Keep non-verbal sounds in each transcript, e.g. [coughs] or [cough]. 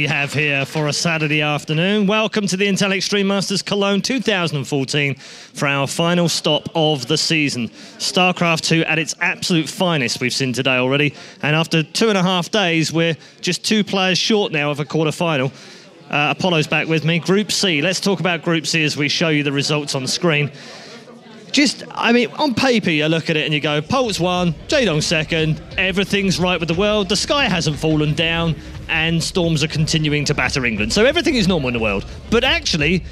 we have here for a Saturday afternoon. Welcome to the Intel Extreme Masters Cologne 2014 for our final stop of the season. StarCraft 2 at its absolute finest, we've seen today already. And after two and a half days, we're just two players short now of a quarter final. Uh, Apollo's back with me. Group C. Let's talk about Group C as we show you the results on the screen just, I mean, on paper, you look at it and you go, Polt's one, Jaedong second, everything's right with the world, the sky hasn't fallen down, and storms are continuing to batter England. So everything is normal in the world. But actually,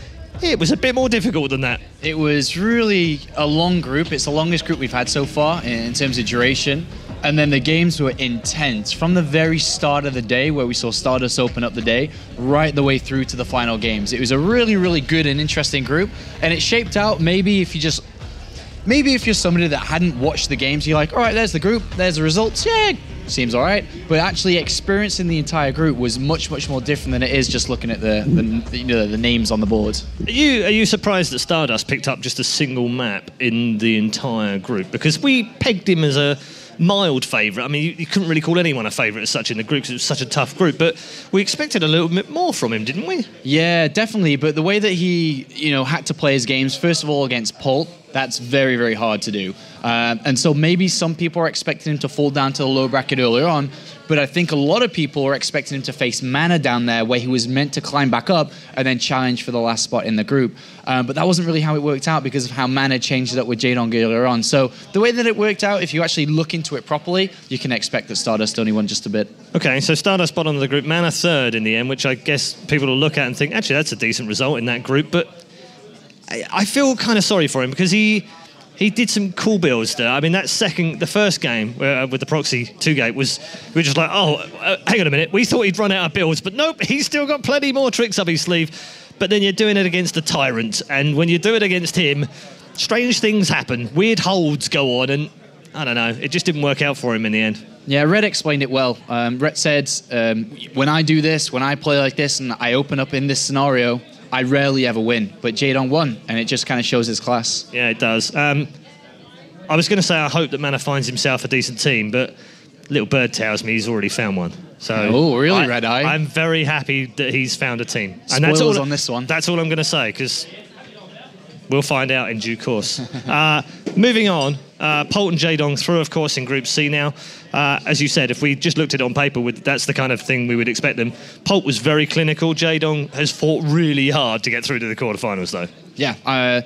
it was a bit more difficult than that. It was really a long group. It's the longest group we've had so far in terms of duration. And then the games were intense from the very start of the day, where we saw Stardust open up the day, right the way through to the final games. It was a really, really good and interesting group. And it shaped out maybe if you just maybe if you're somebody that hadn't watched the games, you're like, all right, there's the group, there's the results, yeah, seems all right. But actually experiencing the entire group was much, much more different than it is just looking at the, the you know, the names on the board. Are you, are you surprised that Stardust picked up just a single map in the entire group? Because we pegged him as a mild favourite. I mean, you, you, couldn't really call anyone a favourite as such in the group because it was such a tough group. But we expected a little bit more from him, didn't we? Yeah, definitely. But the way that he, you know, had to play his games, first of all against Polt, that's very, very hard to do. Uh, and so maybe some people are expecting him to fall down to the low bracket earlier on, but I think a lot of people are expecting him to face Mana down there where he was meant to climb back up and then challenge for the last spot in the group. Uh, but that wasn't really how it worked out because of how Mana changed it up with Jaedong earlier on. So the way that it worked out, if you actually look into it properly, you can expect that Stardust only won just a bit. Okay, so Stardust bottom of the group, Mana third in the end, which I guess people will look at and think, actually, that's a decent result in that group. But I feel kind of sorry for him because he he did some cool builds there. I mean, that second, the first game uh, with the proxy two gate was we were just like, oh, uh, hang on a minute. We thought he'd run out of builds, but nope, he's still got plenty more tricks up his sleeve. But then you're doing it against the tyrant, and when you do it against him, strange things happen. Weird holds go on, and I don't know. It just didn't work out for him in the end. Yeah, Red explained it well. Um, Red said, um, when I do this, when I play like this, and I open up in this scenario, I rarely ever win, but Jaedong won, and it just kind of shows his class. Yeah, it does. Um, I was going to say I hope that Mana finds himself a decent team, but Little Bird tells me he's already found one. So oh, really, I, Red Eye? I'm very happy that he's found a team. And Spoilers that's all on this one. That's all I'm going to say because we'll find out in due course. [laughs] uh, moving on, uh, Polt and Jaedong through, of course, in Group C now. Uh, as you said, if we just looked at it on paper, that's the kind of thing we would expect them. Polt was very clinical. Jaedong has fought really hard to get through to the quarterfinals, though. Yeah, uh,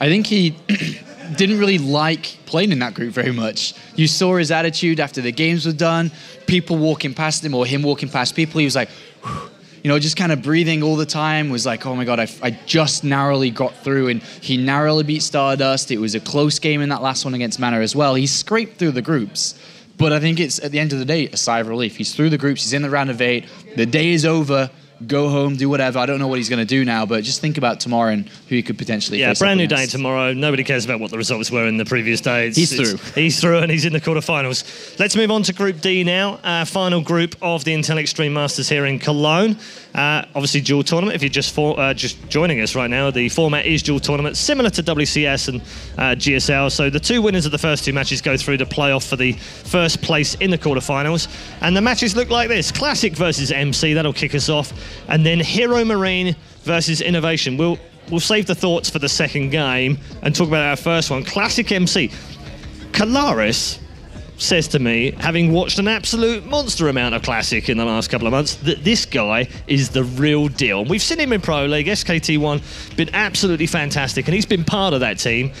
I think he [coughs] didn't really like playing in that group very much. You saw his attitude after the games were done, people walking past him or him walking past people. He was like, you know, just kind of breathing all the time. Was like, oh my god, I, I just narrowly got through, and he narrowly beat Stardust. It was a close game in that last one against Mana as well. He scraped through the groups. But I think it's at the end of the day a sigh of relief. He's through the groups. He's in the round of eight. The day is over go home, do whatever. I don't know what he's going to do now, but just think about tomorrow and who he could potentially. Yeah, brand new day tomorrow. Nobody cares about what the results were in the previous day. It's, he's through. He's through, and he's in the quarterfinals. Let's move on to Group D now. Our final group of the Intel Extreme Masters here in Cologne. Uh, obviously, dual tournament. If you're just for, uh, just joining us right now, the format is dual tournament, similar to WCS and uh, GSL. So the two winners of the first two matches go through to playoff for the first place in the quarterfinals. And the matches look like this: Classic versus MC. That'll kick us off, and then Hero Marine versus Innovation. We'll we'll save the thoughts for the second game and talk about our first one. Classic MC. Kalaris says to me, having watched an absolute monster amount of Classic in the last couple of months, that this guy is the real deal. we've seen him in Pro League, SKT1, been absolutely fantastic, and he's been part of that team.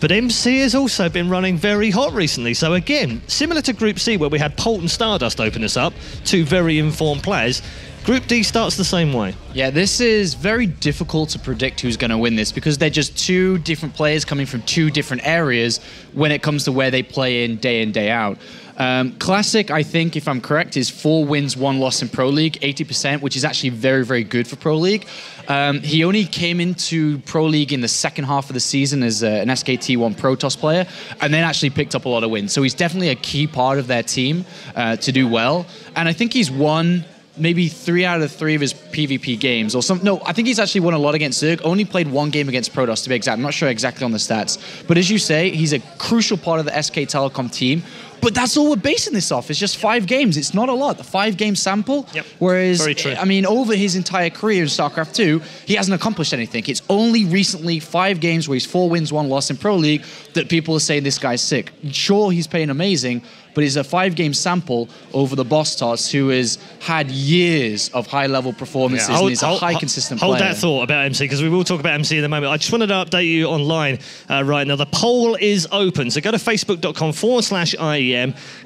But MC has also been running very hot recently. So again, similar to Group C where we had Polt and Stardust open us up, two very informed players, Group D starts the same way. Yeah, this is very difficult to predict who's going to win this because they're just two different players coming from two different areas when it comes to where they play in day in, day out. Um, Classic, I think, if I'm correct, is four wins, one loss in Pro League, 80%, which is actually very, very good for Pro League. Um, he only came into Pro League in the second half of the season as uh, an SKT1 Protoss player, and then actually picked up a lot of wins. So he's definitely a key part of their team uh, to do well. And I think he's won maybe three out of three of his PvP games, or some. No, I think he's actually won a lot against Zerg. Only played one game against Protoss, to be exact. I'm not sure exactly on the stats, but as you say, he's a crucial part of the SK Telecom team. But that's all we're basing this off. It's just five games. It's not a lot. The five game sample. Yep. Whereas. I mean, over his entire career in StarCraft 2, he hasn't accomplished anything. It's only recently five games where he's four wins, one loss in Pro League that people are saying this guy's sick. Sure, he's playing amazing, but it's a five game sample over the boss toss who has had years of high level performances and is a high consistent player. hold player. that thought about MC because we will talk about MC in a moment. I just wanted to update you online uh, right now. The poll is open. So go to facebook.com forward slash IEM,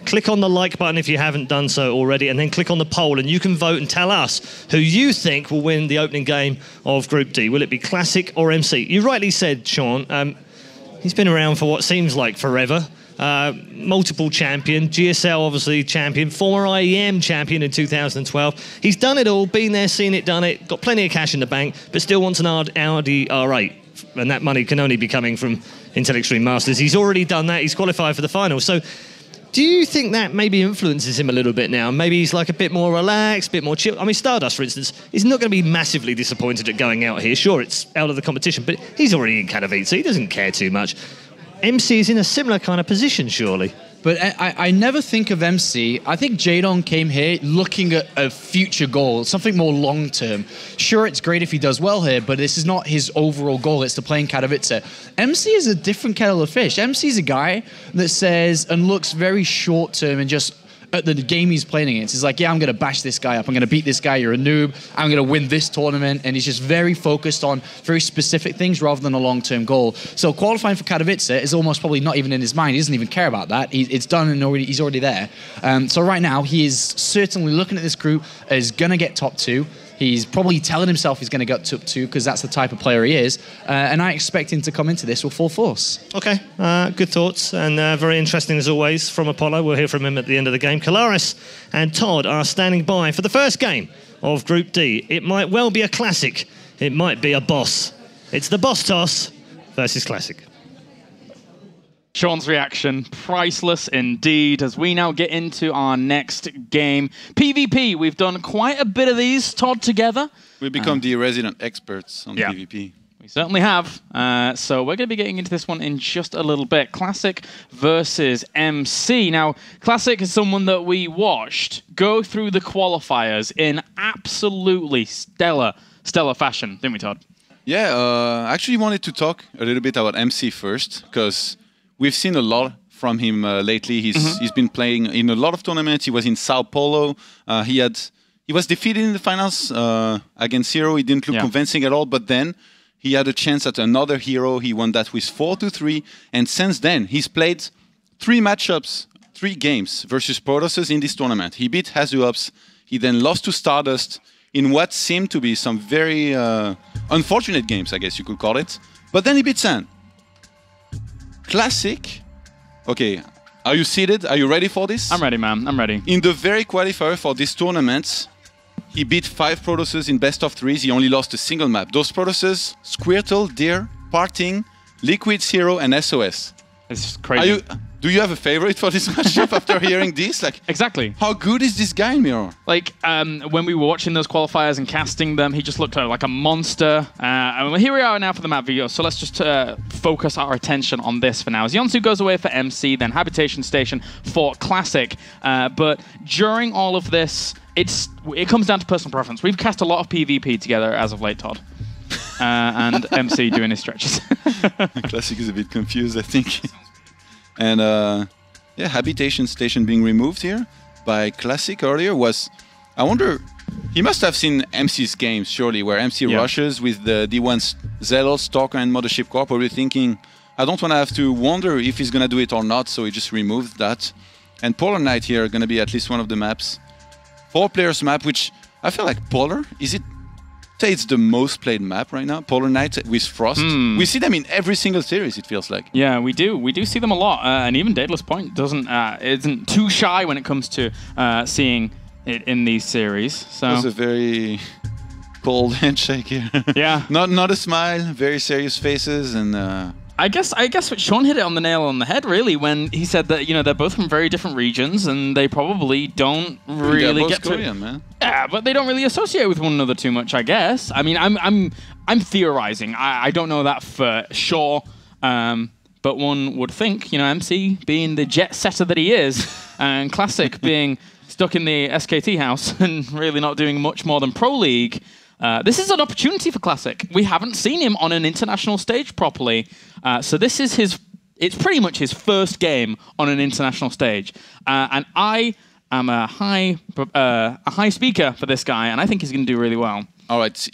click on the like button if you haven't done so already, and then click on the poll and you can vote and tell us who you think will win the opening game of Group D. Will it be Classic or MC? You rightly said, Sean, um, he's been around for what seems like forever. Uh, multiple champion, GSL obviously champion, former IEM champion in 2012. He's done it all, been there, seen it, done it, got plenty of cash in the bank, but still wants an Audi R8. And that money can only be coming from Intel Extreme Masters. He's already done that, he's qualified for the final. So, do you think that maybe influences him a little bit now? Maybe he's like a bit more relaxed, a bit more chill. I mean, Stardust, for instance, is not going to be massively disappointed at going out here. Sure, it's out of the competition, but he's already in Katowice. He doesn't care too much. MC is in a similar kind of position, surely. But I, I- never think of MC. I think Jadon came here looking at a future goal, something more long term. Sure, it's great if he does well here, but this is not his overall goal. It's to play in Katowice. MC is a different kettle of fish. MC is a guy that says and looks very short term and just at the game he's playing against. He's like, yeah, I'm going to bash this guy up. I'm going to beat this guy. You're a noob. I'm going to win this tournament. And he's just very focused on very specific things rather than a long term goal. So qualifying for Katowice is almost probably not even in his mind. He doesn't even care about that. He, it's done and already, he's already there. Um, so right now, he is certainly looking at this group as going to get top two. He's probably telling himself he's going to get top two because that's the type of player he is. Uh, and I expect him to come into this with full force. Okay, uh, good thoughts and uh, very interesting as always from Apollo. We'll hear from him at the end of the game. Kalaris and Todd are standing by for the first game of Group D. It might well be a classic, it might be a boss. It's the boss toss versus classic. Sean's reaction, priceless indeed. As we now get into our next game, PvP. We've done quite a bit of these, Todd, together. We've become the resident experts on Yeah. PvP. We certainly have. Uh, so we're going to be getting into this one in just a little bit. Classic versus MC. Now, Classic is someone that we watched go through the qualifiers in absolutely stellar, stellar fashion, didn't we, Todd? Yeah, uh, I actually wanted to talk a little bit about MC first because we've seen a lot from him uh, lately. He's he's been playing in a lot of tournaments. He was in Sao Paulo. Uh, he had he was defeated in the finals uh, against Hero. He didn't look Yeah. convincing at all. But then he had a chance at another Hero. He won that with four to three. And since then, he's played three matchups, three games versus Protosses in this tournament. He beat HasuObs. He then lost to Stardust in what seemed to be some very uh, unfortunate games, I guess you could call it. But then he beat San. Classic. Okay, are you seated? Are you ready for this? I'm ready, man. I'm ready. In the very qualifier for this tournament, he beat five Protosses in best of threes. He only lost a single map. Those Protosses, Squirtle, Dear, Parting, Liquid Hero, and SOS. It's Are crazy. you? Do you have a favorite for this [laughs] matchup after hearing this? Like, Exactly. how good is this guy in Mirror? Like um, when we were watching those qualifiers and casting them, he just looked uh, like a monster. Uh, and here we are now for the map video. So let's just uh, focus our attention on this for now. As Yeonsu goes away for MC, then Habitation Station for Classic. Uh, but during all of this, it's it comes down to personal preference. We've cast a lot of PvP together as of late, Todd. Uh, and MC doing his stretches. [laughs] [laughs] Classic is a bit confused, I think. And uh, yeah, habitation station being removed here by Classic earlier was. I wonder. He must have seen MC's games, surely, where MC Yeah. rushes with the D1's Zealot, Stalker, and Mothership Core, probably thinking, I don't want to have to wonder if he's going to do it or not, so he just removed that. And Polar Night here are going to be at least one of the maps. Four players map, which I feel like Polar, is it say it's the most played map right now. Polar Night with Frost. We see them in every single series. It feels like. Yeah, we do. We do see them a lot, uh, and even Daedalus Point doesn't uh, isn't too shy when it comes to uh, seeing it in these series. So It was a very cold [laughs] handshake here. Yeah. [laughs] not not a smile. Very serious faces and. I guess I guess what Sean hit it on the nail on the head really when he said that you know they're both from very different regions and they probably don't really get to Korean, man. yeah, but they don't really associate with one another too much. I guess. I mean, I'm I'm I'm theorizing. I, I don't know that for sure. Um, but one would think, you know, MC being the jet setter that he is, [laughs] and Classic being stuck in the SKT house [laughs] and really not doing much more than Pro League. Uh, this is an opportunity for Classic. We haven't seen him on an international stage properly, uh, so this is his. It's pretty much his first game on an international stage, uh, and I am a high uh, a high speaker for this guy, and I think he's going to do really well. All right.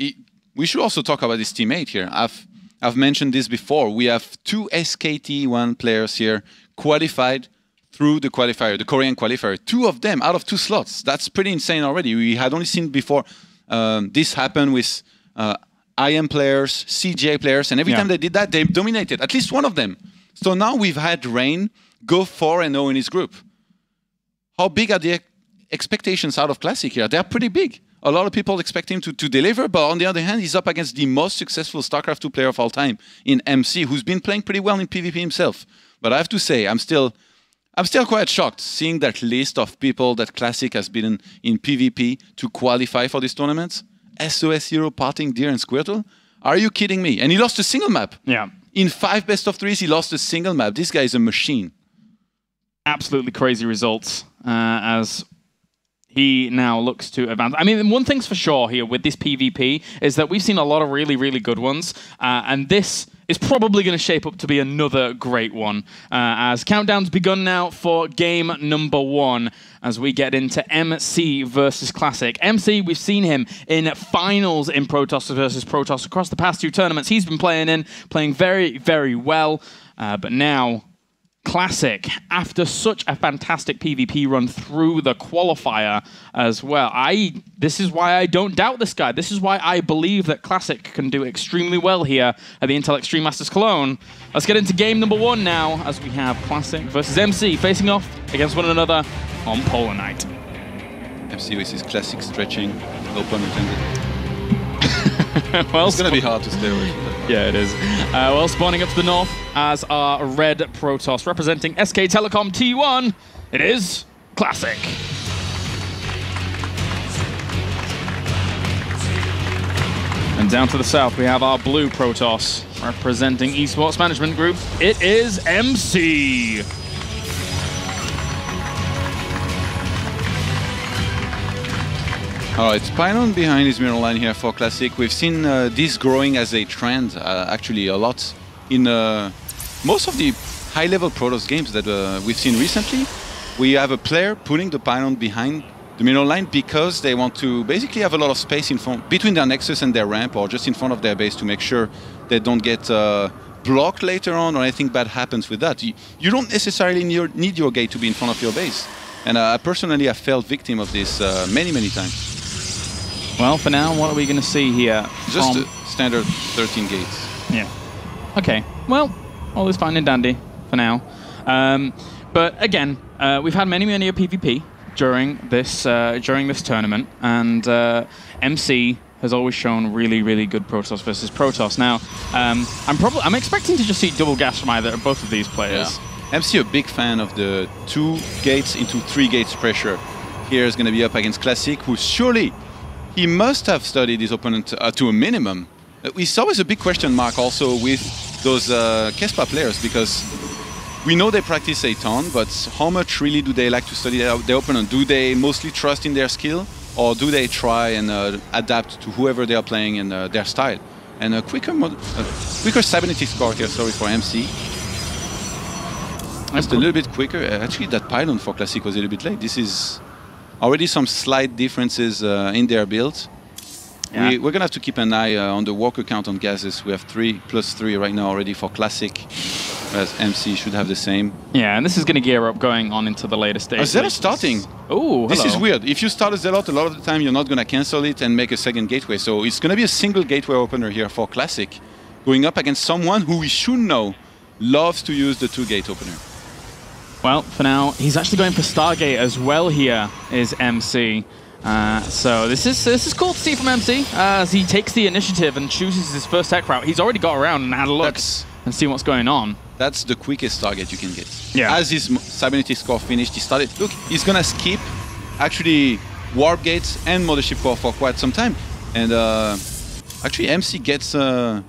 We should also talk about his teammate here. I've I've mentioned this before. We have two SKT1 players here qualified through the qualifier, the Korean qualifier. Two of them out of two slots. That's pretty insane already. We had only seen before um, this happened with uh, IM players, CJ players, and every Yeah. time they did that, they dominated at least one of them. So now we've had Rain go 4 and 0 in his group how big are the expectations out of Classic here? They're pretty big. A lot of people expect him to, to deliver, but on the other hand, he's up against the most successful StarCraft 2 player of all time in MC, who's been playing pretty well in PvP himself. But I have to say, I'm still I'm still quite shocked seeing that list of people that Classic has beaten in PvP to qualify for these tournaments. SOS Hero, Parting Dear, and Squirtle? Are you kidding me? And he lost a single map. Yeah. In five best of threes, he lost a single map. This guy is a machine. absolutely crazy results uh, as he now looks to advance. I mean, one thing's for sure here with this PvP is that we've seen a lot of really, really good ones, uh, and this is probably going to shape up to be another great one. Uh, as countdown's begun now for game number one, as we get into MC versus Classic. MC, we've seen him in finals in Protoss versus Protoss across the past two tournaments. He's been playing in, playing very, very well, uh, but now Classic after such a fantastic PvP run through the qualifier as well. I this is why I don't doubt this guy. This is why I believe that Classic can do extremely well here at the Intel Extreme Masters Cologne. Let's get into game number one now as we have Classic versus MC facing off against one another on Polar Night. MC with his classic stretching, no pun intended. [laughs] well, It's gonna be hard to stay away from that. Yeah, it is. Uh, well, spawning up to the north as our red Protoss representing SK Telecom T1, it is Classic. And down to the south, we have our blue Protoss representing Esports Management Group. It is MC. All right, Pylon behind his mineral line here for Classic. We've seen uh, this growing as a trend, uh, actually a lot in uh, most of the high-level Protoss games that uh, we've seen recently. We have a player putting the pylon behind the mineral line because they want to basically have a lot of space in front between their nexus and their ramp, or just in front of their base to make sure they don't get uh, blocked later on or anything bad happens with that. You, you don't necessarily need your, need your gate to be in front of your base. And uh, I personally have felt victim of this uh, many, many times. Well, for now, what are we going to see here? Just standard 13 gates. Yeah. Okay. Well, all is fine and dandy for now. Um, but again, uh, we've had many, many a PvP during this uh, during this tournament, and uh, MC has always shown really, really good Protoss versus Protoss. Now, um, I'm probably I'm expecting to just see double gas from either both of these players. MC a big fan of the two gates into three gates pressure. Here is going to be up against Classic, who surely he must have studied his opponent uh, to a minimum. Uh, It's always a big question mark also with those uh, Kespa players because we know they practice a ton, but how much really do they like to study their, their opponent? Do they mostly trust in their skill, or do they try and uh, adapt to whoever they are playing and uh, their style? And a quicker, mod- uh, quicker cybernetics core here. Sorry for MC. Just a little bit quicker. Uh, Actually, that pylon for Classic was a little bit late. This is already some slight differences uh, in their builds. Yeah. We, we're gonna have to keep an eye uh, on the walker count on gases. We have three plus three right now already for Classic, whereas MC should have the same. Yeah, and this is going to gear up going on into the later stage. A Zealot starting. Oh, This is weird. If you start a Zealot, a lot of the time you're not gonna cancel it and make a second gateway. So it's gonna be a single gateway opener here for Classic, going up against someone who we should know loves to use the two gate opener. Well, for now, he's actually going for Stargate as well. Here is MC. Uh, so this is this is cool to see from MC uh, as he takes the initiative and chooses his first tech route. He's already got around and had a look That's- and see what's going on. That's the quickest target you can get. Yeah. As his cybernetics core finished, he started. Look, he's gonna skip actually warp gates and mothership core for quite some time, and uh, actually MC gets uh,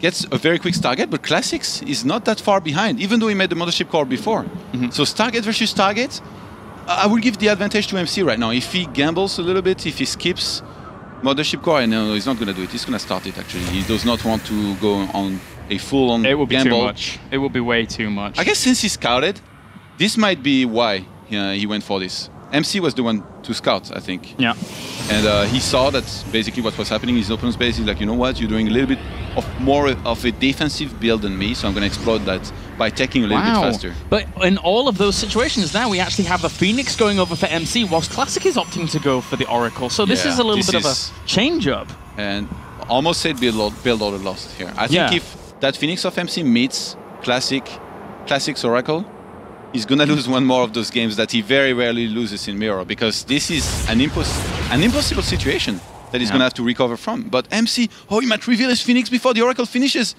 gets a very quick Stargate, but Classics is not that far behind, even though he made the Mothership Core before. So Stargate versus Stargate, I will give the advantage to MC right now. If he gambles a little bit, if he skips Mothership Core, I know he's not going to do it. He's going to start it actually. He does not want to go on a full on It will be gamble. too much. It will be way too much. I guess since he scouted, this might be why uh, he went for this. MC was the one to scout, I think. Yeah. And uh, he saw that basically what was happening in his open space. He's like, you know what, you're doing a little bit of more of a defensive build than me, so I'm going to exploit that by taking a little bit faster. But in all of those situations now, we actually have a Phoenix going over for MC, whilst Classic is opting to go for the Oracle. So this Yeah, is a little bit of a change up. And almost said build, build order loss here. I think Yeah. if that Phoenix of MC meets Classic, Classic's Oracle, he's going [laughs] to lose one more of those games that he very rarely loses in Mirror because this is an, impos- an impossible situation that he's Yeah. going to have to recover from. But MC, oh, he might reveal his Phoenix before the Oracle finishes.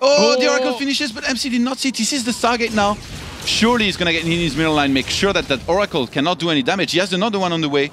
Oh, the Oh. Oracle finishes, but MC did not see it. He sees the Stargate now. Surely he's going to get in his middle line, make sure that that Oracle cannot do any damage. He has another one on the way.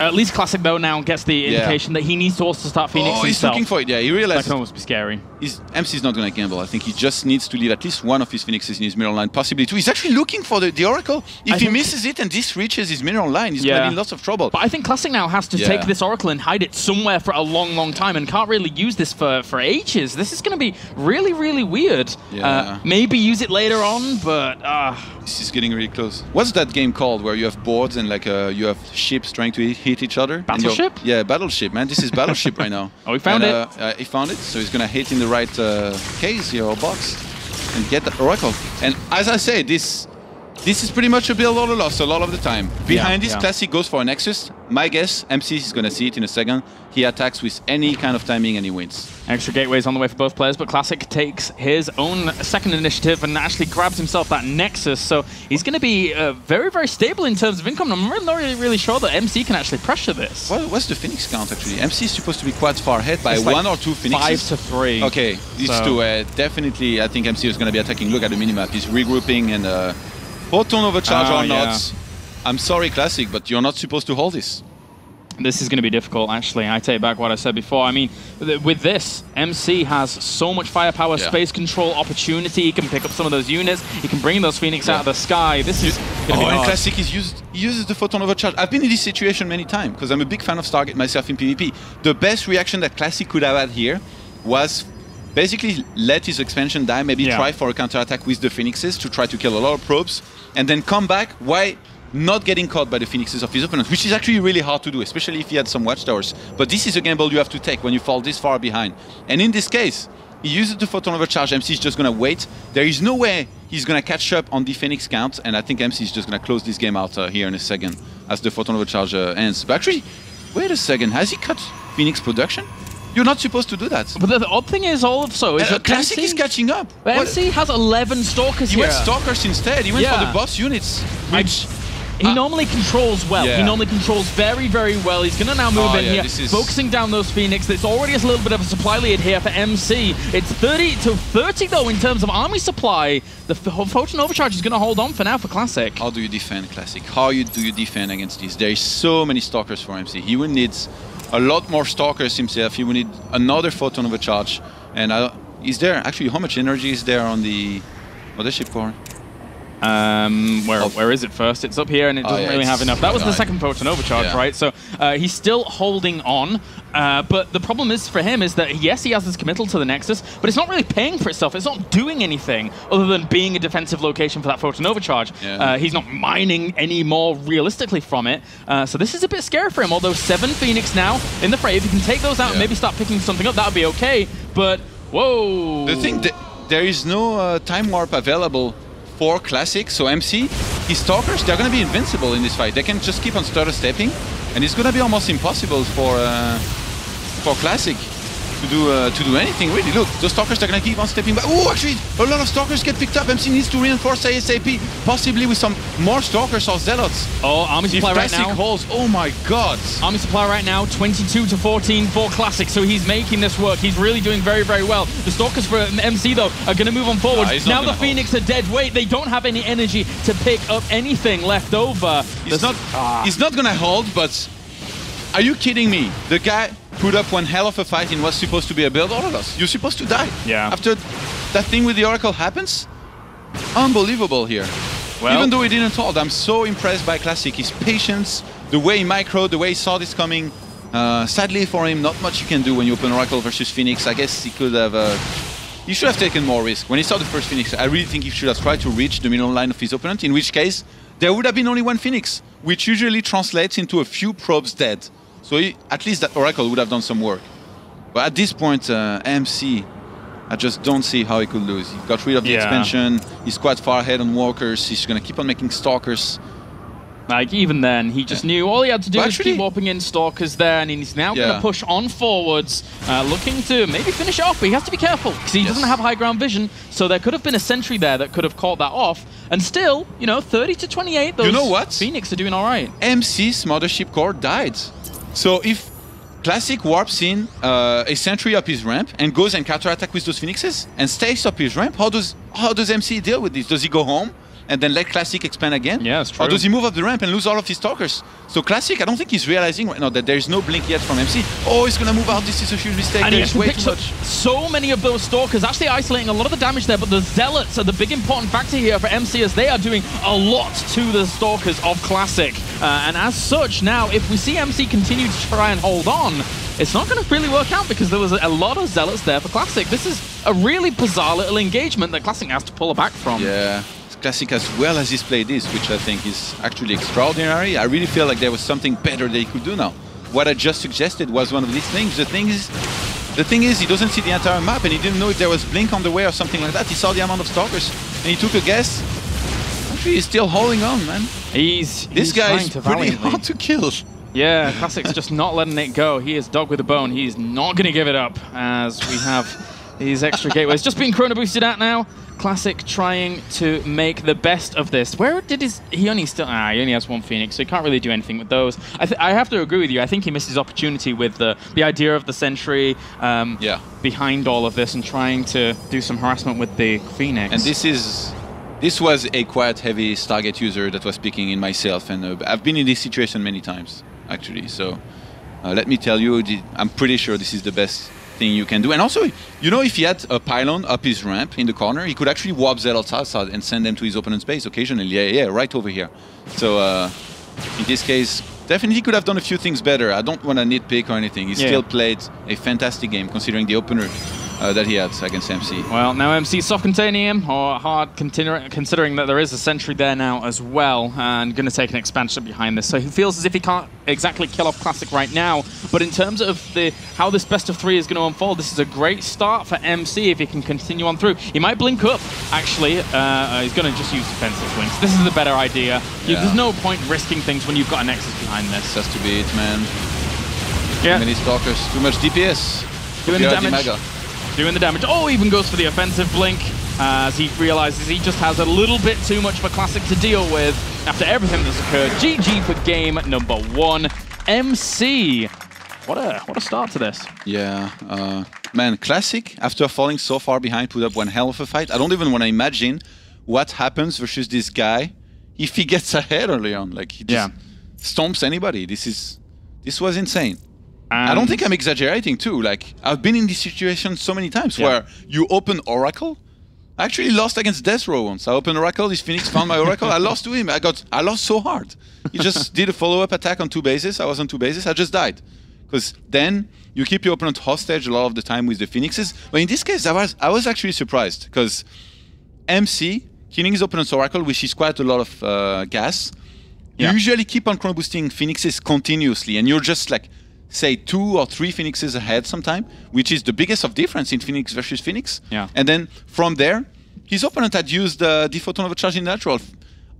At least Classic, though, now gets the Yeah. indication that he needs to also start Phoenix oh, he's himself. looking for it. Yeah, he That realizes can almost be scary. He's, MC's not going to gamble. I think he just needs to leave at least one of his Phoenixes in his mineral line, possibly two. He's actually looking for the, the Oracle. If I he misses it and this reaches his mineral line, he's going to be in lots of trouble. But I think Classic now has to Yeah. take this Oracle and hide it somewhere for a long, long time and can't really use this for, for ages. This is going to be really, really weird. Yeah. Uh, maybe use it later on, but uh, this is getting really close. What's that game called where you have boards and like uh, you have ships trying to hit- each other? Battleship? Yeah, Battleship, man. This is Battleship right now. [laughs] Oh, we found And, it. Uh, uh, he found it, so he's going to hit in the right uh, case here or box and get the Oracle. And as I say, this this is pretty much a build order loss a lot of the time. Behind this, yeah. Classic goes for a Nexus. My guess, MC is going to see it in a second. He attacks with any kind of timing and he wins. extra gateways on the way for both players. But Classic takes his own second initiative and actually grabs himself that Nexus. So he's going to be uh, very, very stable in terms of income. I'm really- not really, really sure that MC can actually pressure this. What, what's the Phoenix count actually? MC is supposed to be quite far ahead by It's like one or two Phoenixes. Five to three. Okay, these So- two uh, definitely. I think MC is going to be attacking. Look at the minimap. He's regrouping and uh, photon overcharge Ah, or not. yeah. I'm sorry, Classic, but you're not supposed to hold this. This is going to be difficult, actually. I take back what I said before. I mean, th- with this, MC has so much firepower, Yeah. space control, opportunity. He can pick up some of those units. He can bring those Phoenix out of the sky. This is going to Oh, be and. Classic is used, uses the photon overcharge. I've been in this situation many times because I'm a big fan of Stargate myself in PvP. The best reaction that Classic could have had here was basically let his expansion die, maybe Yeah. try for a counterattack with the Phoenixes to try to kill a lot of probes, and then come back Why? not getting caught by the Phoenixes of his opponent, which is actually really hard to do, especially if he had some watchtowers. But this is a gamble you have to take when you fall this far behind. And in this case, he uses the photon overcharge. MC is just gonna wait. There is no way he's gonna catch up on the Phoenix count, and I think MC is just gonna close this game out uh, here in a second as the photon overcharge uh, ends. But actually, wait a second, has he cut Phoenix production? You're not supposed to do that. But the, the odd thing is also is Uh, that Classic MC, is catching up. but What- MC has 11 Stalkers He here. went Stalkers instead. He went for the boss units, which He Uh, normally controls well. He normally controls very, very well. He's going to now move Oh, in yeah, here, focusing down those Phoenix. It's already a little bit of a supply lead here for MC. It's 30 to 30, though, in terms of army supply. The Ph- Photon Overcharge is going to hold on for now for Classic. How do you defend Classic? How you, do you defend against this? There is so many stalkers for MC. He will need a lot more stalkers himself. He will need another photon overcharge. And is there actually how much energy is there on the mothership core? Um, where Oh. where is it first? It's up here and it Oh, doesn't yeah, really have enough. That was the second Photon Overcharge, Yeah. right? So uh, he's still holding on. Uh, but the problem is for him is that yes, he has this committal to the Nexus, but it's not really paying for itself. It's not doing anything other than being a defensive location for that Photon Overcharge. Yeah. Uh, he's not mining any more realistically from it. Uh, so this is a bit scary for him. Although seven Phoenix now in the fray, if he can take those out and maybe start picking something up, that would be okay. But whoa, The thing that there is no uh, time warp available for Classic, so MC, his stalkers, they're gonna be invincible in this fight. They can just keep on stutter stepping, and it's gonna be almost impossible for uh, for Classic to do uh, to do anything really. Look, those stalkers they're gonna keep on stepping back. Oh, actually, a lot of stalkers get picked up. MC needs to reinforce ASAP, possibly with some more stalkers or zealots. oh, army supply right now. holds, oh my god. Army supply right now, 22 to 14 for Classic, so he's making this work. He's really doing very, very well. The Stalkers for MC, though, are going to move on forward. Nah, now the gonna hold. Phoenix are dead weight. They don't have any energy to pick up anything left over. He's The- not. Ah. He's not gonna hold. But are you kidding me? The guy, put up one hell of a fight in what's supposed to be a build order loss. You're supposed to die. Yeah. After that thing with the Oracle happens, unbelievable here. Well- Even though he didn't hold, I'm so impressed by Classic. His patience, the way he micro, the way he saw this coming. Uh, sadly for him, not much you can do when you open Oracle versus Phoenix. I guess he could have. Uh, he should have taken more risk. When he saw the first Phoenix, I really think he should have tried to reach the middle line of his opponent, in which case, there would have been only one Phoenix, which usually translates into a few probes dead. So he, at least that Oracle would have done some work. But at this point, uh, MC, I just don't see how he could lose. He got rid of the Yeah. expansion. He's quite far ahead on walkers. He's gonna keep on making stalkers. Like even then, he just knew all he had to do But was actually- keep warping in stalkers there, and he's now going to push on forwards, uh, looking to maybe finish it off. But he has to be careful because he Yes. doesn't have high ground vision. So there could have been a sentry there that could have caught that off. And still, you know, 30 to 28. Those You know what? Phoenix are doing all right. MC's mothership core died. So if Classic warps in uh, a sentry up his ramp and goes and counterattack with those phoenixes and stays up his ramp, how does how does MC deal with this? Does he go home and then let Classic expand again? Yeah, that's Or does he move up the ramp and lose all of his stalkers? So Classic, I don't think he's realizing right now that there is no blink yet from MC. Oh, he's gonna move out. This is a huge mistake. And he There's way too so, much. so many of those stalkers, actually isolating a lot of the damage there. But the zealots are the big important factor here for MC as they are doing a lot to the stalkers of Classic. Uh, and as such, now if we see MC continue to try and hold on, it's not going to really work out because there was a lot of zealots there for Classic. This is a really bizarre little engagement that Classic has to pull back from. Yeah, Classic as well as he's played this, which I think is actually extraordinary. I really feel like there was something better that he could do now. What I just suggested was one of these things. The thing is, the thing is, he doesn't see the entire map, and he didn't know if there was blink on the way or something like that. He saw the amount of stalkers, and he took a guess. Actually, he's still holding on, man. He's This he's guy is pretty valiantly. hard to kill. Yeah, Classic's just not letting it go. He is dog with a bone. He's not going to give it up as we have these extra gateways. Just being chrono boosted out now. Classic trying to make the best of this. Where did his... He only still... Ah, he only has one Phoenix, so he can't really do anything with those. I, th- I have to agree with you. I think he missed his opportunity with the, the idea of the Sentry um, Yeah. behind all of this and trying to do some harassment with the Phoenix. And this is this was a quite heavy Stargate user that was speaking in myself, and uh, I've been in this situation many times actually. So uh, let me tell you, I'm pretty sure this is the best thing you can do. And also, you know, if he had a pylon up his ramp in the corner, he could actually warp outside and send them to his opponent's base occasionally. Yeah, yeah, right over here. So uh, in this case. Definitely could have done a few things better. I don't want to nitpick or anything. He Yeah. still played a fantastic game considering the opener uh, that he had against MC. Well, now MC soft containing him, or hard consider- considering that there is a sentry there now as well, and going to take an expansion behind this. So he feels as if he can't exactly kill off Classic right now. But in terms of the how this best of three is going to unfold, this is a great start for MC if he can continue on through. He might blink up, actually. Uh, he's going to just use defensive wings. This is the better idea. Yeah. There's no point risking things when you've got a Nexus behind this. Has to be it, man. Yeah. Too Many stalkers, too much DPS. Doing the damage. Maga. Doing the damage. Oh, even goes for the offensive blink as he realizes he just has a little bit too much for Classic to deal with after everything that's occurred. GG for game number one. MC. What a what a start to this. Yeah, uh, man, Classic, after falling so far behind, put up one hell of a fight. I don't even want to imagine what happens versus this guy if he gets ahead early on. Like, he just Yeah. stomps anybody. This is, this was insane. I don't think I'm exaggerating too. Like, I've been in this situation so many times Yeah. where you open Oracle. I actually lost against Death Row once. I opened Oracle, this Phoenix found my Oracle. I lost to him. I got, I lost so hard. He just [laughs] did a follow-up attack on two bases. I was on two bases. I just died. Because then you keep your opponent hostage a lot of the time with the Phoenixes. But in this case, I was, I was actually surprised because MC killing his opponent's Oracle, which is quite a lot of uh, gas. Yeah. You usually keep on chrono boosting Phoenixes continuously, and you're just like, say, two or three Phoenixes ahead sometime, which is the biggest of difference in Phoenix versus Phoenix. Yeah. And then from there, his opponent had used uh, the photon overcharge in natural.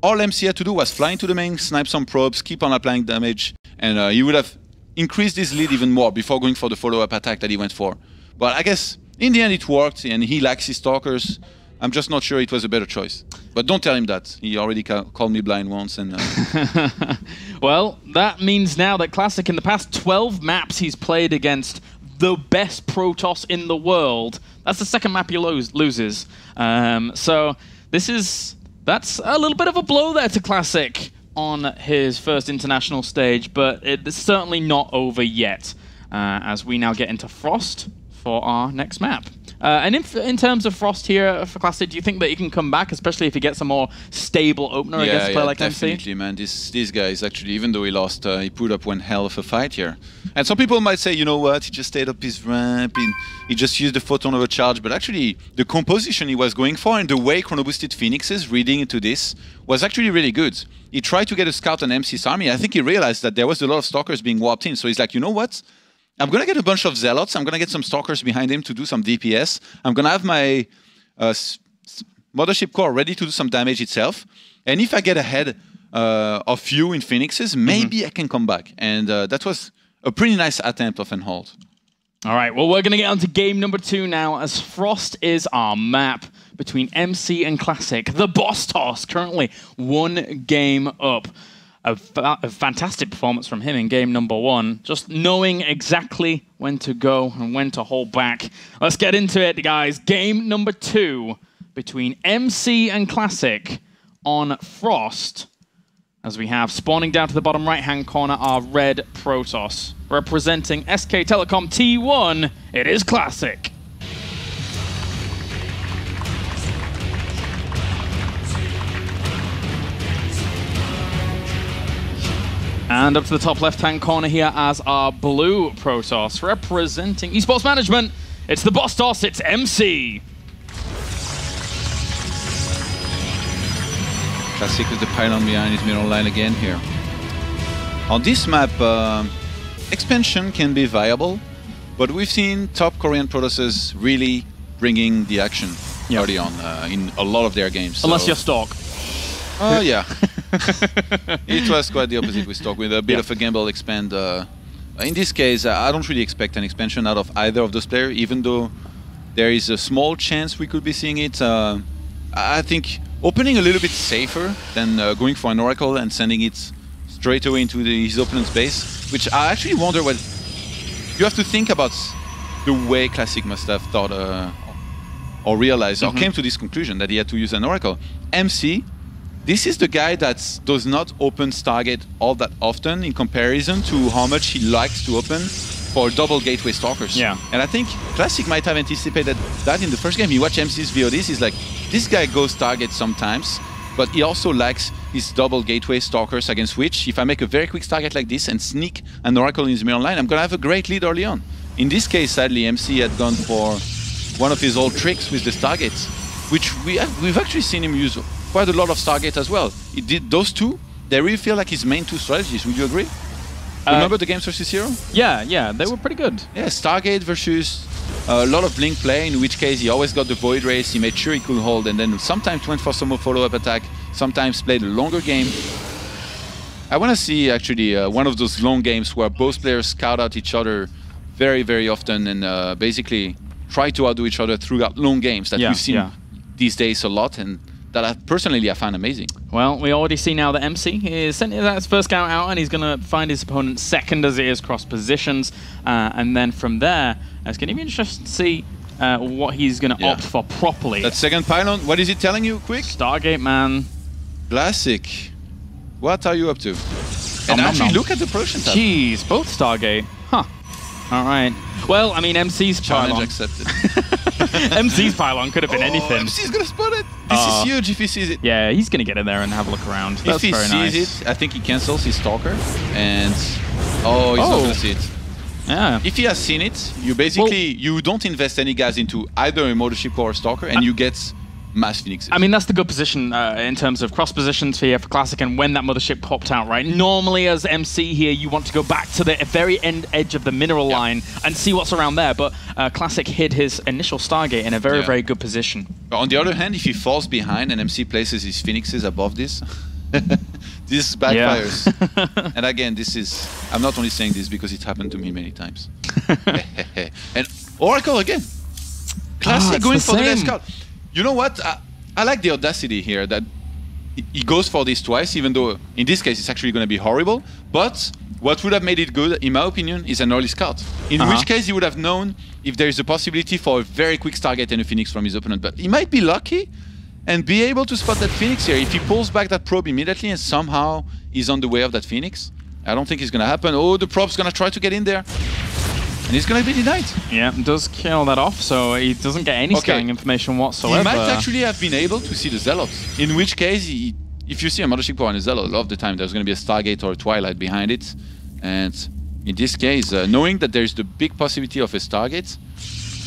All MC had to do was fly into the main, snipe some probes, keep on applying damage, and uh, he would have increased his lead even more before going for the follow-up attack that he went for. But I guess in the end it worked, and he lacks his stalkers. I'm just not sure it was a better choice. But don't tell him that. He already ca- called me blind once, and uh, [laughs] well, that means now that Classic in the past 12 maps he's played against the best Protoss in the world. That's the second map he lo- loses. Um, so this is that's a little bit of a blow there to Classic on his first international stage, but it's certainly not over yet. uh, as we now get into Frost for our next map. Uh, and in, in terms of Frost here for Classic, do you think that he can come back, especially if he gets a more stable opener against a player like definitely, MC? man. This this guy is actually, even though he lost, uh, he put up one hell of a fight here. And some people might say, you know what, he just stayed up his ramp, he, he just used the photon overcharge. But actually, the composition he was going for and the way Chrono Boosted Phoenixes reading into this was actually really good. He tried to get a scout on MC's army. I think he realized that there was a lot of stalkers being warped in. So he's like, you know what? I'm gonna get a bunch of zealots. I'm gonna get some stalkers behind him to do some DPS. I'm gonna have my uh, mothership core ready to do some damage itself. And if I get ahead uh, of you in phoenixes, maybe I can come back. And uh, that was a pretty nice attempt of an hold. All right, well, we're going to get on to game number two now, as Frost is our map between MC and Classic. The boss toss, currently one game up. A, fa- a fantastic performance from him in game number one, just knowing exactly when to go and when to hold back. Let's get into it, guys. Game number two between MC and Classic on Frost as we have spawning down to the bottom right hand corner our red Protoss. Representing SK Telecom T1, it is Classic. And up to the top left hand corner here as our blue Protoss, representing esports management. It's the boss toss, it's MC. Classic with the pylon behind his middle line again here. On this map, uh, expansion can be viable, but we've seen top Korean Protosses really bringing the action Yeah. early on uh, in a lot of their games. Unless so- you're Stork. Oh yeah. [laughs] [laughs] it was quite the opposite with Stork, with a bit Yeah. of a gamble expand. Uh, in this case, I don't really expect an expansion out of either of those players, even though there is a small chance we could be seeing it. Uh, I think opening a little bit safer than uh, going for an Oracle and sending it straight away into the, his opponent's base, which I actually wonder what you have to think about the way Classic must have thought uh, or realized or came to this conclusion that he had to use an Oracle. MC, this is the guy that does not open Stargate all that often in comparison to how much he likes to open for double gateway stalkers. Yeah. And I think Classic might have anticipated that in the first game. He watched MC's VODs, he's like, this guy goes Stargate sometimes, but he also likes his double gateway stalkers against which, if I make a very quick target like this and sneak an Oracle in his middle line, I'm gonna have a great lead early on. In this case, sadly, MC had gone for one of his old tricks with the Stargates, which we have, we've actually seen him use quite a lot of Stargate as well. He did those two. They really feel like his main two strategies. Would you agree? Remember the games versus Zero? Yeah, yeah, they were pretty good. Yeah, Stargate versus a lot of Blink play, in which case he always got the Void Rays, he made sure he could hold, and then sometimes went for some follow-up attack, sometimes played a longer game. I want to see actually uh, one of those long games where both players scout out each other very, very often and uh, basically try to outdo each other throughout long games that Yeah, we've seen yeah. these days a lot and that I personally I find amazing. Well, we already see now that MC is sending that first scout out, and he's going to find his opponent second as it is cross positions, uh, and then from there, it's going to be interesting to see uh, what he's going to Yeah. opt for properly. That second pylon, what is he telling you? Quick, Stargate man. classic. What are you up to? And nom, actually, nom. look at the tab. Jeez, both Stargate. Huh. All right. Well, I mean, MC's Challenge pylon. accepted. [laughs] [laughs] MC's pylon could have been Oh, anything. MC's gonna spot it. This Oh. is ah. huge if he sees it. Yeah, he's going to get in there and have a look around. That's if he very sees nice. it, I think he cancels his stalker, and oh, he's Oh. not gonna see it. Yeah. If he has seen it, you basically you don't invest any gas into either a mothership core or stalker, and you get mass phoenixes. I mean, that's the good position uh, in terms of cross positions here for Classic and when that mothership popped out, right? Normally, as MC here, you want to go back to the very end edge of the mineral line and see what's around there, but uh, Classic hid his initial Stargate in a very, Yeah. very good position. But on the other hand, if he falls behind and MC places his phoenixes above this, [laughs] this backfires. [laughs] and again, this is I'm not only saying this because it happened to me many times. [laughs] and Oracle again. Classic it's going the for the last same. You know what? I, I like the audacity here that he- goes for this twice, even though in this case it's actually going to be horrible. But what would have made it good, in my opinion, is an early scout. In Uh-huh. which case he would have known if there is a possibility for a very quick target and a phoenix from his opponent. But he might be lucky and be able to spot that phoenix here. If he pulls back that probe immediately and somehow is on the way of that phoenix, I don't think it's going to happen. Oh, the probe's going to try to get in there. And he's gonna be denied. Yeah, does kill that off, so he doesn't get any Okay. scanning information whatsoever. He might actually have been able to see the Zealots. In which case, he, if you see a Mothership Core and a Zealot, a lot of the time there's going to be a Stargate or a Twilight behind it. And in this case, uh, knowing that there's the big possibility of a Stargate,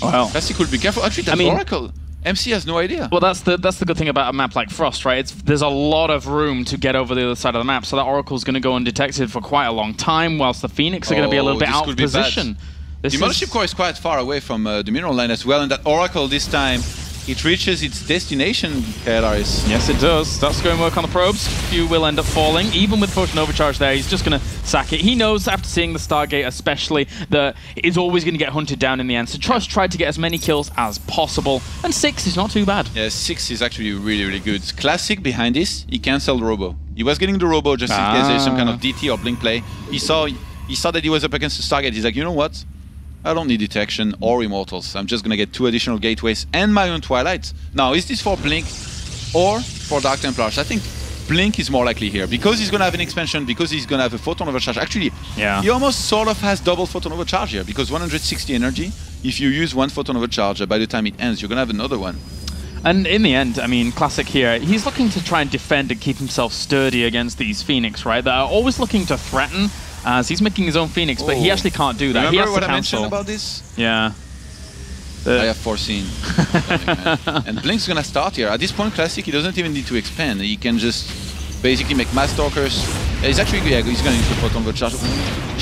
well, Classic will be careful. Actually, that's I mean- Oracle. MC has no idea. Well, that's the that's the good thing about a map like Frost, right? It's there's a lot of room to get over the other side of the map, so that Oracle's going to go undetected for quite a long time, whilst the Phoenix are going to be a Oh, little bit out of position. bad. This the Mothership Core is quite far away from uh, the mineral line as well, and that Oracle this time, it reaches its destination, Kaelaris. Yes, it does. That's going to work on the probes. Few will end up falling. Even with Photon Overcharge there, he's just going to sack it. He knows, after seeing the Stargate especially, that he's always going to get hunted down in the end. So Trust tried to get as many kills as possible. And six is not too bad. Yeah, six is actually really, really good. Classic behind this, he cancelled Robo. He was getting the Robo just in case there's some kind of DT or blink play. He saw he saw that he was up against the Stargate. He's like, you know what? I don't need detection or immortals. I'm just gonna get two additional gateways and my own Twilight. Now, is this for Blink or for Dark Templars? I think Blink is more likely here because he's gonna have an expansion, because he's gonna have a photon overcharge. Actually, Yeah. he almost sort of has double photon overcharge here because 160 energy. If you use one photon overcharge, by the time it ends, you're gonna have another one. And in the end, I mean, Classic here, he's looking to try and defend and keep himself sturdy against these Phoenix, right? That are always looking to threaten, as he's making his own Phoenix, but he Oh. actually can't do that. he Remember has what to I mentioned cancel. about this? Yeah. I have foreseen. [laughs] and Blink's gonna start here. At this point, Classic, he doesn't even need to expand. He can just basically make Mass Stalkers. Uh, He's actually, yeah, he's gonna use the Photon Overcharge.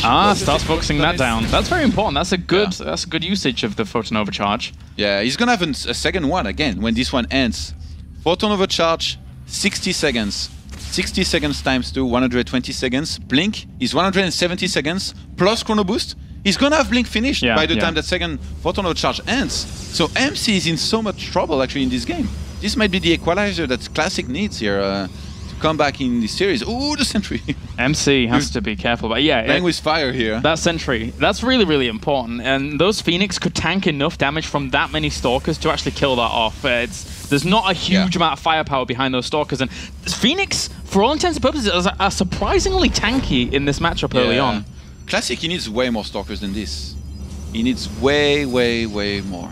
Ah, starts focusing that down. That's very important. That's a good. Yeah. That's a good usage of the photon overcharge. Yeah, he's gonna have a second one again when this one ends. Photon Overcharge, 60 seconds. 60 seconds times 2, 120 seconds. Blink is 170 seconds plus Chrono Boost. He's gonna have Blink finished Yeah, by the yeah. time that second Photon charge ends. So MC is in so much trouble actually in this game. This might be the equalizer that Classic needs here uh, to come back in this series. Ooh, the Sentry. [laughs] MC has to be careful, but yeah, Playing it- with fire here. that sentry. That's really, really important. And those Phoenix could tank enough damage from that many Stalkers to actually kill that off. It's there's not a huge Yeah. amount of firepower behind those Stalkers, and Phoenix, for all intents and purposes, are, are surprisingly tanky in this matchup early on. Classic, he needs way more stalkers than this. He needs way, way, way more.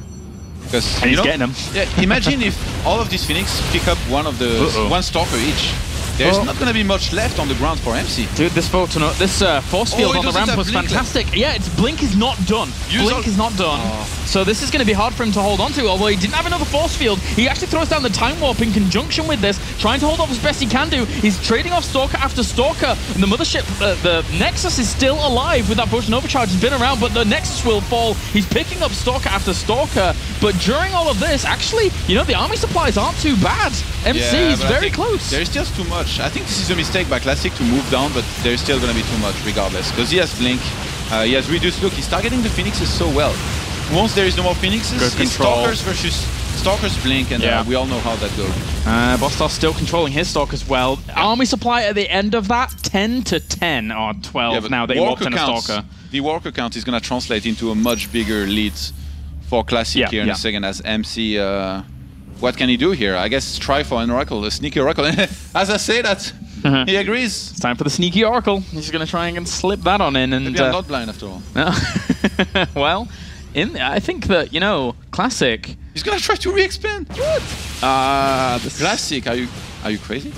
Because And he's getting them. Yeah, imagine if all of these Phoenix pick up one of the Uh-oh. one stalker each. There's Oh. not going to be much left on the ground for MC. Dude, this photon, this uh, force field Oh, on the ramp was blink left. fantastic. Yeah, its blink is not done. Use blink is not done. Oh. So this is going to be hard for him to hold on to. Although he didn't have another force field, he actually throws down the time warp in conjunction with this, trying to hold off as best he can do. He's trading off Stalker after Stalker, and the mothership, uh, the Nexus is still alive with that photon overcharge. It's been around, but the Nexus will fall. He's picking up Stalker after Stalker, but during all of this, actually, you know, the army supplies aren't too bad. MC Yeah, is very close. There's just too much. I think this is a mistake by Classic to move down, but there's still going to be too much regardless. Because he has Blink, uh, he has reduced. Look, he's targeting the Phoenixes so well. Once there is no more Phoenixes, Good it's control. Stalkers versus Stalkers Blink, and Yeah. uh, we all know how that goes. Uh, Bostar still controlling his stock as well. Army supply at the end of that, 10 to 10 or 12 but now that he walked in a stalker. The walker count is going to translate into a much bigger lead for Classic Yeah, here in yeah. a second as MC. Uh, what can he do here? I guess try for an Oracle, a sneaky Oracle. [laughs] as I say that, Uh-huh. he agrees. It's time for the sneaky Oracle. He's going to try and slip that on in. And Maybe I'm uh, not blind after all. No. [laughs] well, in I think that, you know, Classic. He's going to try to re-expand. Uh, Classic, are you are you crazy?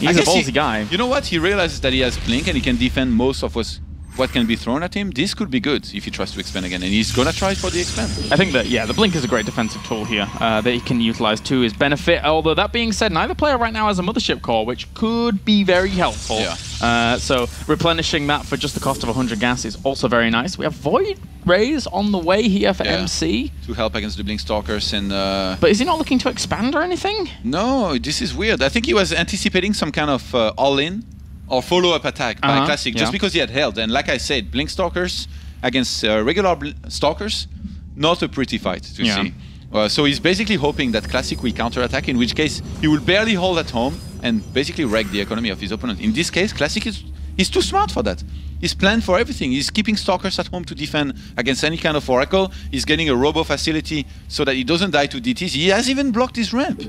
He's a ballsy he- guy. You know what? He realizes that he has Blink and he can defend most of what's, what can be thrown at him. This could be good if he tries to expand again, and he's gonna try for the expand. I think that, yeah, the Blink is a great defensive tool here uh, that he can utilize to his benefit. Although, that being said, neither player right now has a Mothership Core, which could be very helpful. Yeah. Uh, so, replenishing that for just the cost of 100 gas is also very nice. We have Void Rays on the way here for Yeah. MC. To help against the Blink Stalkers and. Uh, But is he not looking to expand or anything? No, this is weird. I think he was anticipating some kind of uh, all-in or follow-up attack by Uh-huh, Classic, yeah. just because he had held. And like I said, Blink Stalkers against uh, regular bl- Stalkers, not a pretty fight to Yeah. see. Uh, so he's basically hoping that Classic will counterattack, in which case he will barely hold at home and basically wreck the economy of his opponent. In this case, Classic is he's too smart for that. He's planned for everything. He's keeping Stalkers at home to defend against any kind of Oracle. He's getting a Robo facility so that he doesn't die to DTs. He has even blocked his ramp.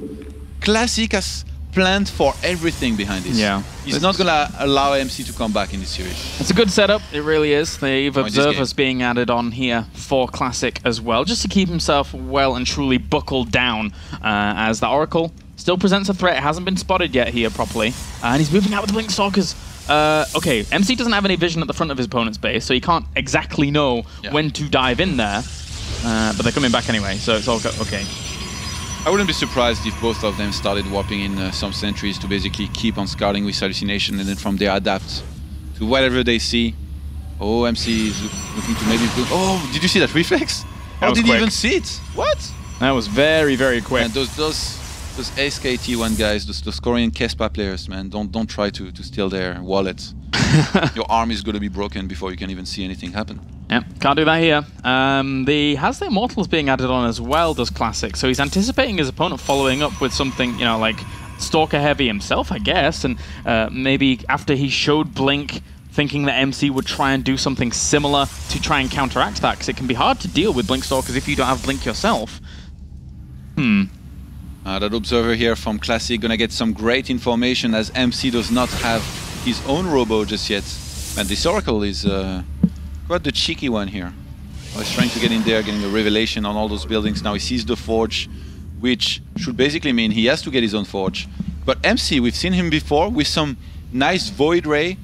Classic has planned for everything behind this. Yeah. He's not gonna allow MC to come back in this series. It's a good setup, it really is. They've Oh, observers being added on here for Classic as well, just to keep himself well and truly buckled down uh, as the Oracle still presents a threat. It hasn't been spotted yet here properly. Uh, and he's moving out with the Blink Stalkers. Uh, okay, MC doesn't have any vision at the front of his opponent's base, so he can't exactly know Yeah. when to dive in there. Uh, but they're coming back anyway, so it's all okay. I wouldn't be surprised if both of them started warping in uh, some sentries to basically keep on scouting with hallucination and then from there adapt to whatever they see. Oh, MC is looking to maybe. Put, oh, did you see that reflex? How was did quick. he even see it? What? That was very, very quick. And those those those SKT1 guys, those, those Korean Kespa players, man, don't don't try to, to steal their wallets. [laughs] Your arm is gonna be broken before you can even see anything happen. Yeah, can't do that here. Um, the has the Immortals being added on as well does Classic, so he's anticipating his opponent following up with something, you know, like Stalker Heavy himself, I guess, and uh, maybe after he showed Blink, thinking that MC would try and do something similar to try and counteract that, because it can be hard to deal with Blink Stalkers if you don't have Blink yourself. Hmm. Uh, that observer here from Classic gonna get some great information as MC does not have his own robo just yet. And this Oracle is uh, quite the cheeky one here. Well, he's trying to get in there, getting a revelation on all those buildings. Now he sees the forge, which should basically mean he has to get his own forge. But MC, we've seen him before with some nice Void Ray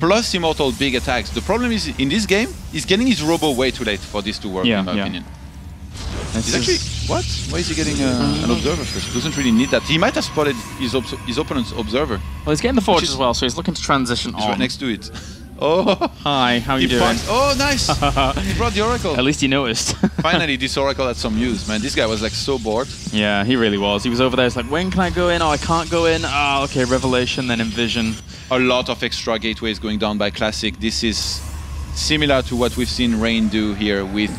plus Immortal big attacks. The problem is in this game, he's getting his robo way too late for this to work, Yeah, in my yeah. opinion. This He's actually what? Why is he getting uh, an observer first? Doesn't really need that. He might have spotted his his opponent's observer. well, he's getting the Forge as well, so he's looking to transition He's on. right next to it. Oh, Hi, how he you doing? Oh, nice! he brought the oracle. [laughs] At least he noticed. [laughs] Finally, this oracle had some use, man. This guy was like so bored. Yeah, he really was. He was over there. It's like, when can I go in? Oh, I can't go in. Oh, okay. Revelation, then Envision. A lot of extra gateways going down by Classic. This is similar to what we've seen Rain do here with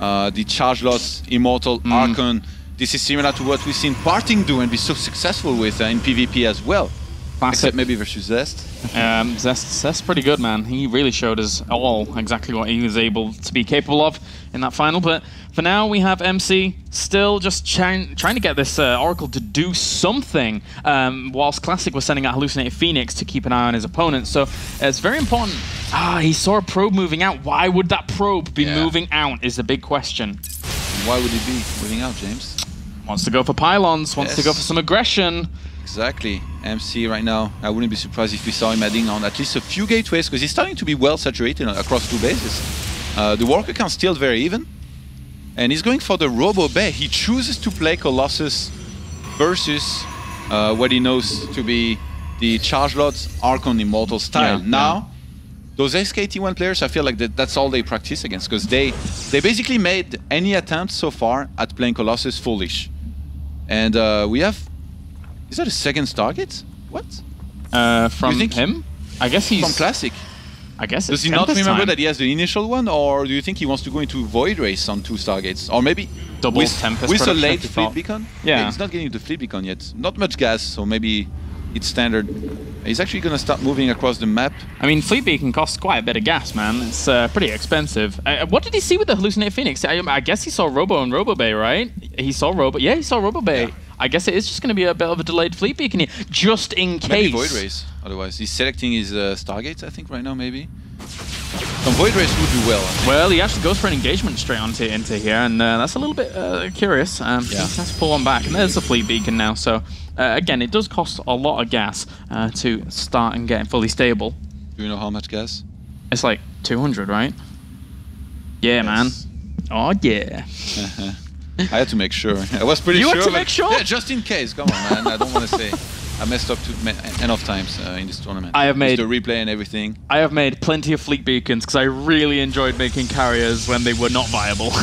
uh, the Charge Lots, Immortal, Mm. Archon. This is similar to what we've seen Parting do and be so successful with uh, in PvP as well. Except maybe versus Zest. Um, that's, that's pretty good, man. He really showed us all exactly what he was able to be capable of in that final. But for now, we have MC still just trying, trying to get this uh, Oracle to do something, um, whilst Classic was sending out Hallucinated Phoenix to keep an eye on his opponent. So it's very important. Ah, he saw a probe moving out. Why would that probe be Yeah. moving out? Is the big question. Why would it be moving out, James? Wants to go for pylons. Wants to go for some aggression. Exactly. MC right now, I wouldn't be surprised if we saw him adding on at least a few gateways because he's starting to be well saturated across two bases. Uh, the worker count still very even. And he's going for the Robo Bay. He chooses to play Colossus versus uh, what he knows to be the Charge Lots Archon Immortal style. Yeah, now, those SKT1 players, I feel like that, that's all they practice against because they, they basically made any attempt so far at playing Colossus foolish. And uh, we have is that a second Stargate? What? Uh, from him? I guess he's. From Classic. I guess Does he not remember time. that he has the initial one, or do you think he wants to go into Void Rays on two Stargates? Or maybe Double with, Tempest with a late Fleet. Beacon? Yeah. He's not getting the Fleet Beacon yet. Not much gas, so maybe it's standard. He's actually going to start moving across the map. I mean, Fleet Beacon costs quite a bit of gas, man. It's uh, pretty expensive. Uh, what did he see with the Hallucinate Phoenix? I, I guess he saw Robo and Robo Bay, right? He saw Robo. Yeah, he saw Robo Bay. Yeah. I guess it is just going to be a bit of a delayed Fleet Beacon here, just in case. Maybe Void Rays, otherwise. He's selecting his uh, Stargates, I think, right now, maybe. Some Void Rays would do well. Well, he actually goes for an engagement straight onto into here, and uh, that's a little bit uh, curious. Um, Yeah. He has to pull one back, and there's a fleet beacon now. So uh, again, it does cost a lot of gas uh, to start and get fully stable. Do you know how much gas? It's like 200, right? Yeah, man. Oh yeah. [laughs] I had to make sure. [laughs] I was pretty You sure. had to make sure? Yeah, just in case. Come on, man. I don't want to say. I messed up too enough times uh, in this tournament. I have With made- the replay and everything. I have made plenty of fleet beacons because I really enjoyed making carriers when they were not viable. [laughs]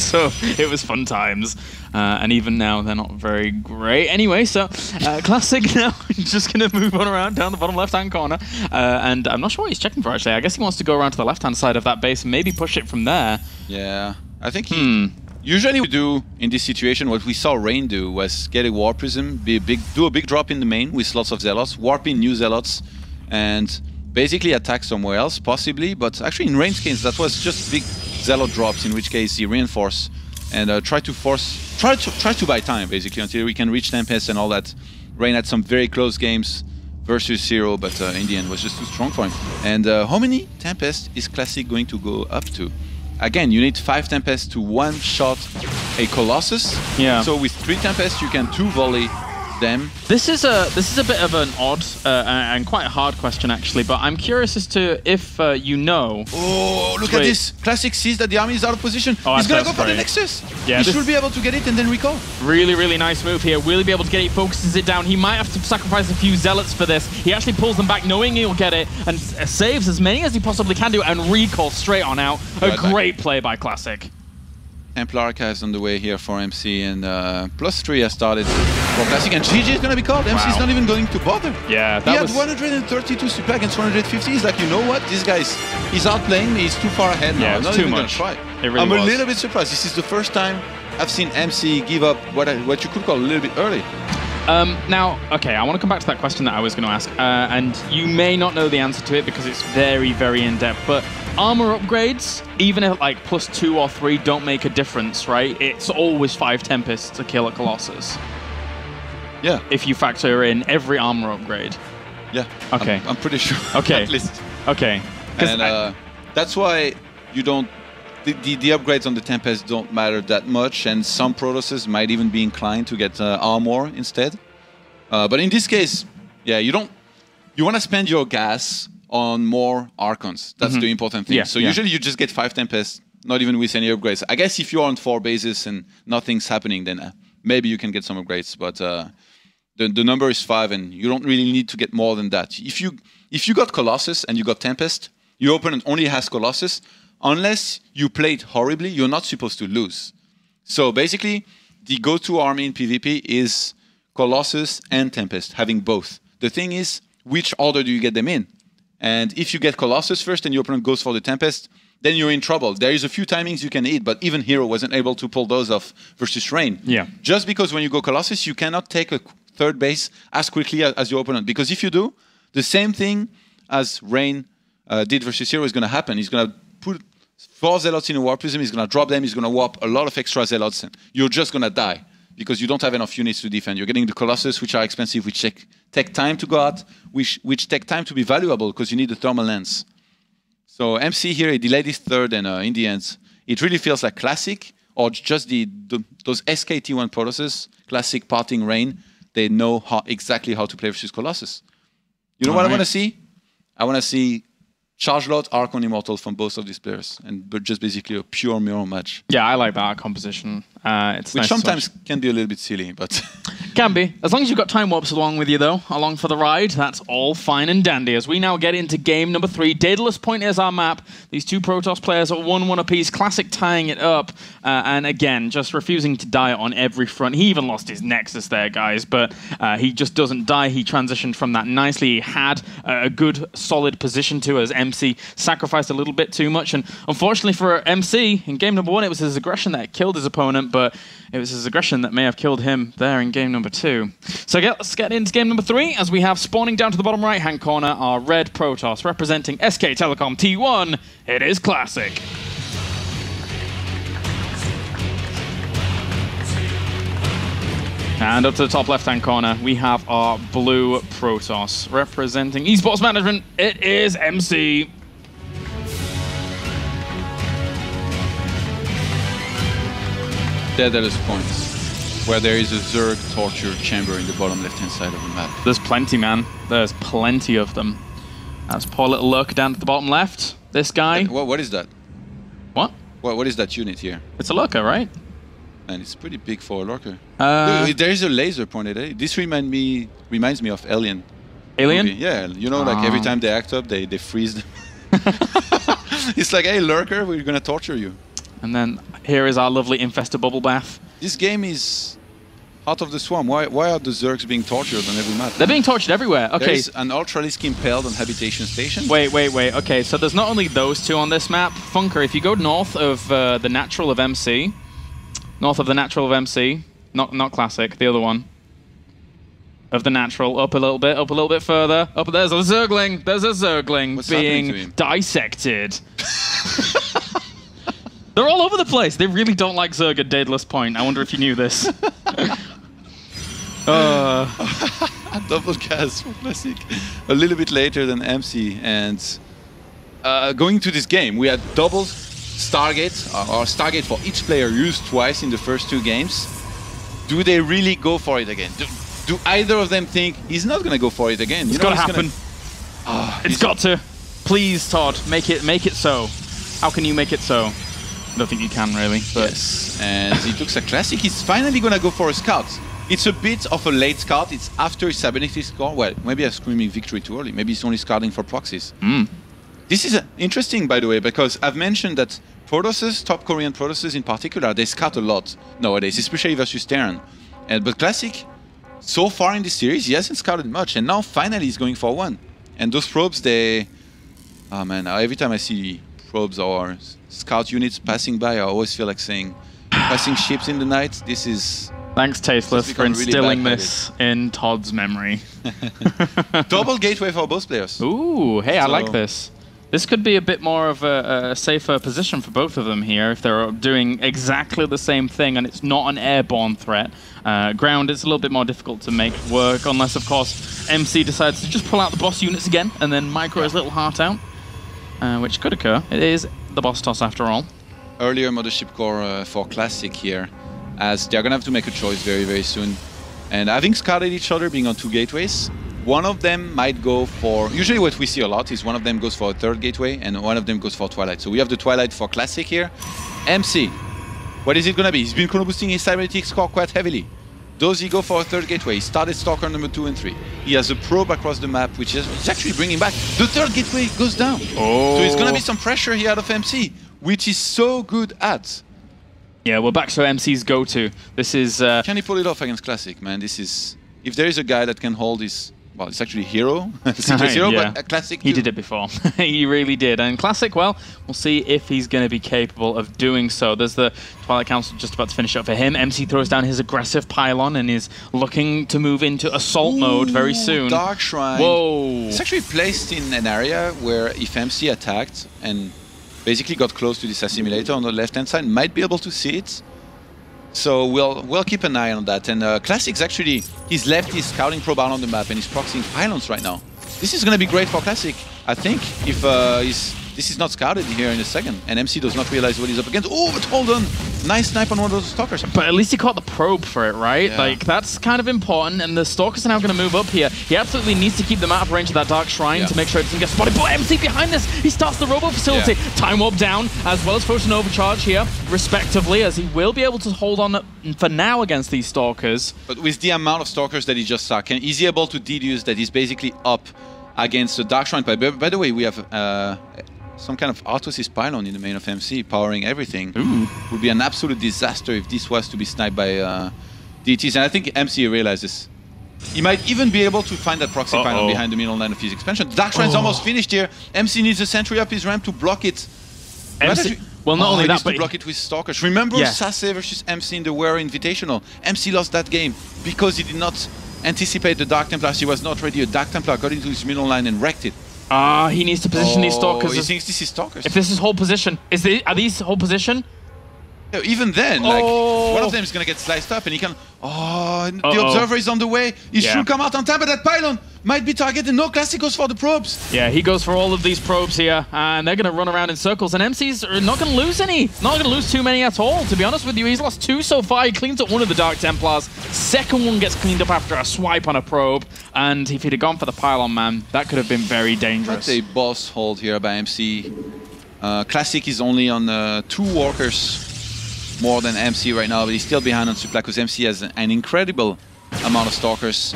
so it was fun times. Uh, and even now, they're not very great. Anyway, so uh, [laughs] Classic now just going to move on around down the bottom left hand corner. Uh, and I'm not sure what he's checking for actually. I guess he wants to go around to the left hand side of that base and maybe push it from there. Yeah, I think he. Hmm. Usually, we do in this situation what we saw Rain do was get a War Prism, be a big, do a big drop in the main with lots of Zealots, warp in new Zealots, and basically attack somewhere else, possibly. But actually, in Rain's case, that was just big Zealot drops. In which case, he reinforce and uh, try to force, try to try to buy time basically until we can reach Tempest and all that Rain had some very close games versus Zero, but uh, in the end was just too strong for him. And uh, how many Tempest is Classic going to go up to? Again, you need five Tempest to one shot a Colossus. Yeah. So with three Tempest, you can two volley them. This is a this is a bit of an odd uh, and quite a hard question actually, but I'm curious as to if uh, you know. Oh, look Wait. at this! Classic sees that the army is out of position. Oh, He's gonna that's go for the. Nexus. Yeah, he this- should be able to get it and then recall. Really, really nice move here. Will he be able to get it? Focuses it down. He might have to sacrifice a few zealots for this. He actually pulls them back, knowing he'll get it, and uh, saves as many as he possibly can do, and recall straight on out. A Right back. great play by Classic. Templar Archive is on the way here for MC, and uh, plus three has started for Classic, and GG is gonna be called. MC is not even going to bother. Yeah, He that had 132 supply against 150. He's like, you know what? This guy's he's outplaying me. He's too far ahead now. Yeah, I'm it's not too even much. gonna try. It really I'm was. a little bit surprised. This is the first time I've seen MC give up what I, what you could call a little bit early. Um, now, okay, I want to come back to that question that I was going to ask, uh, and you may not know the answer to it because it's very, very in depth. But armor upgrades, even if like plus two or three don't make a difference, right? It's always five tempests to kill a colossus Yeah, if you factor in every armor upgrade. yeah. Okay. I'm, I'm pretty sure. Okay. [laughs] At least. Okay. and I- uh, that's why you don't the, the, the upgrades on the Tempest don't matter that much and some Protosses might even be inclined to get uh, armor instead. Uh, but in this case yeah you don't you want to spend your gas on more Archons. That's the important thing. Yeah, so yeah. usually you just get five Tempests not even with any upgrades. I guess if you're on four bases and nothing's happening then uh, maybe you can get some upgrades but uh, the, the number is five and you don't really need to get more than that. If you if you got colossus and you got tempest your opponent only has colossus unless you played horribly you're not supposed to lose so basically the go-to army in pvp is colossus and tempest having both the thing is which order do you get them in and if you get colossus first and your opponent goes for the tempest then you're in trouble there is a few timings you can hit, but even hero wasn't able to pull those off versus rain Yeah. just because when you go Colossus, you cannot take a third base as quickly as, your opponent. Because if you do, the same thing as Rain uh, did versus Hero is going to happen. He's going to four Zealots in a Warp Prism, he's going to drop them, he's going to warp a lot of extra Zealots, and you're just going to die because you don't have enough units to defend. You're getting the Colossus, which are expensive, which take, take time to go out, which, which take time to be valuable because you need the thermal lance. So MC here, he delayed his third, and uh, in the end, it really feels like classic or just the, the those SKT1 Protosses, classic parting rain. They know how, exactly how to play versus Colossus. You know what I want to see? I want to see Charge Lot, Archon Immortal from both of these players, and but just basically a pure mirror match, yeah, I like that composition. Uh, it's which nice sometimes can be a little bit silly, but [laughs] Can be. As long as you've got time warps along with you, though, along for the ride, that's all fine and dandy. As we now get into game number three, Daedalus Point is our map. These two Protoss players are 1 1 apiece, Classic tying it up. Uh, and again, just refusing to die on every front. He even lost his Nexus there, guys, but uh, he just doesn't die. He transitioned from that nicely. He had a good, solid position to as MC sacrificed a little bit too much. And unfortunately for MC, in game number one, it was his aggression that killed his opponent, but it was his aggression that may have killed him there in game number two. So get, let's get into game number three as we have spawning down to the bottom right hand corner our red Protoss representing SK Telecom T1. It is Classic. And up to the top left hand corner, we have our blue Protoss representing esports management. It is MC. Daedalus points, where there is a Zerg torture chamber in the bottom left-hand side of the map. There's plenty, man. There's plenty of them. That's poor little lurker down at the bottom left. This guy. What, what is that? What? What, what is that unit here? It's a lurker, right? And it's pretty big for a lurker. Uh, Look, there is a laser pointed at it. This remind me reminds me of Alien. Alien? movie. Yeah, you know, like every Ah. time they act up, they, they freeze them. [laughs] it's like, hey, lurker, we're gonna torture you. And then here is our lovely infested bubble bath. This game is out of the swarm. Why why are the Zergs being tortured on every map? They're being tortured everywhere. Okay. There's an Ultralisk impaled on habitation station. Wait, wait, wait. Okay, so there's not only those two on this map. Funka, if you go north of uh, the natural of MC, north of the natural of MC, not not classic, the other one. Of the natural, up a little bit, up a little bit further. Up there's a Zergling. There's a Zergling What's being dissected. [laughs] They're all over the place. They really don't like Zerg at Daedalus Point. I wonder if you knew this. [laughs] uh, [laughs] double cast Classic a little bit later than MC. And uh, going to this game, we had double Stargate, uh, or Stargate for each player used twice in the first two games. Do they really go for it again? Do, do either of them think he's not going to go for it again? It's got to he's gonna- happen. Ah, It's got to. Please, Todd, make it make it so. How can you make it so? I don't think you can really. But Yes, and it looks a classic. He's finally gonna go for a scout. It's a bit of a late scout. It's after his ability score. Well, maybe I'm screaming victory too early. Maybe he's only scouting for proxies. This is uh, interesting, by the way, because I've mentioned that Protosses, top Korean Protosses in particular, they scout a lot nowadays, especially versus Terran. And but Classic, so far in this series, he hasn't scouted much, and now finally he's going for one. And those probes, they, oh man, every time I see probes or scout units passing by, I always feel like saying, passing ships in the night. This is thanks, Tasteless, It's for become really instilling this in Todd's memory. [laughs] double gateway for both players. Ooh, hey, I like this. This could be a bit more of a, a safer position for both of them here if they're doing exactly the same thing and it's not an airborne threat. Uh, ground is a little bit more difficult to make work unless, of course, MC decides to just pull out the boss units again and then micro his little heart out, uh, which could occur. It is the boss toss after all. earlier Mothership Core uh, for Classic here, as they're gonna have to make a choice very, very soon. And having scouted each other, being on two gateways, one of them might go for. Usually, what we see a lot is one of them goes for a third gateway, and one of them goes for Twilight. So we have the Twilight for Classic here. MC, what is it gonna be? He's been chrono boosting his cybernetics core quite heavily. Does he go for a third gateway? He started Stalker number two and three. He has a probe across the map, which is he's actually bringing back. The third gateway goes down. Oh. So it's gonna be some pressure here out of MC, which is so good at. Yeah, we're back to MC's go-to. This is uh, Can he pull it off against Classic, man? This is if there is a guy that can hold his well, it's actually Hero, [laughs] [laughs] Hero, Yeah. but a Classic. He too. did it before. [laughs] he really did. And Classic, well, we'll see if he's going to be capable of doing so. There's the Twilight Council just about to finish up for him. MC throws down his aggressive pylon and is looking to move into assault mode very soon. Dark Shrine. Whoa. It's actually placed in an area where if MC attacked and basically got close to this assimilator on the left hand side, might be able to see it. So we'll we'll keep an eye on that. And uh, Classic's actually he's left his scouting probe on the map and he's proxying pylons right now. This is gonna be great for Classic, I think, if uh, he's this is not scouted here in a second, and MC does not realize what he's up against. Oh, but hold on, nice snipe on one of those stalkers. But at least he caught the probe for it, right? Yeah. Like, that's kind of important, and the Stalkers are now going to move up here. He absolutely needs to keep them out of range of that Dark Shrine Yeah. to make sure it doesn't get spotted. But MC behind this, he starts the Robo Facility. Yeah. Time Warp down, as well as Photon Overcharge here, respectively, as he will be able to hold on for now against these Stalkers. But with the amount of stalkers that he just saw, can is he able to deduce that he's basically up against the Dark Shrine? By, by the way, we have uh, some kind of Artosis pylon in the main of MC powering everything. Would be an absolute disaster if this was to be sniped by uh, DTs. And I think MC realizes. He might even be able to find that proxy Uh-oh. pylon behind the middle line of his expansion. Dark Shrine's Oh. almost finished here. MC needs a sentry up his ramp to block it. MC well, not Oh, only that, needs to but block it with stalkers. Remember Yeah. Sase versus MC in the Wear Invitational? MC lost that game because he did not anticipate the Dark Templars. He was not ready. A Dark Templar got into his middle line and wrecked it. Ah, he needs to position these Stalkers. Oh, he thinks this is stalkers. if this is whole position, is the, are these whole position? Even then, like Oh. one of them is gonna get sliced up, and he can. Oh, the Uh-oh. observer is on the way. He Yeah. should come out on time, but that pylon might be targeted. No classicals for the probes. Yeah, he goes for all of these probes here, and they're going to run around in circles. And MC's are not going to lose any. Not going to lose too many at all, to be honest with you. He's lost two so far. He cleans up one of the Dark Templars. Second one gets cleaned up after a swipe on a probe. And if he'd have gone for the pylon, man, that could have been very dangerous. That's a boss hold here by MC. Uh, Classic is only on uh, two walkers more than MC right now, but he's still behind on supply because MC has an incredible amount of stalkers.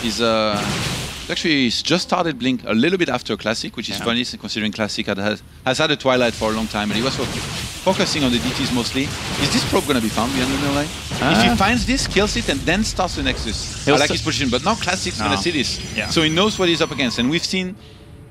He's uh, actually he's just started Blink a little bit after Classic, which is Yeah. funny considering Classic had, has, has had a Twilight for a long time, and he was fo- focusing on the DTs mostly. Is this probe going to be found behind the middle line? if Uh, he finds this, kills it, and then starts the Nexus, He'll I like his position. But now Classic's going to see this, Yeah. so he knows what he's up against, and we've seen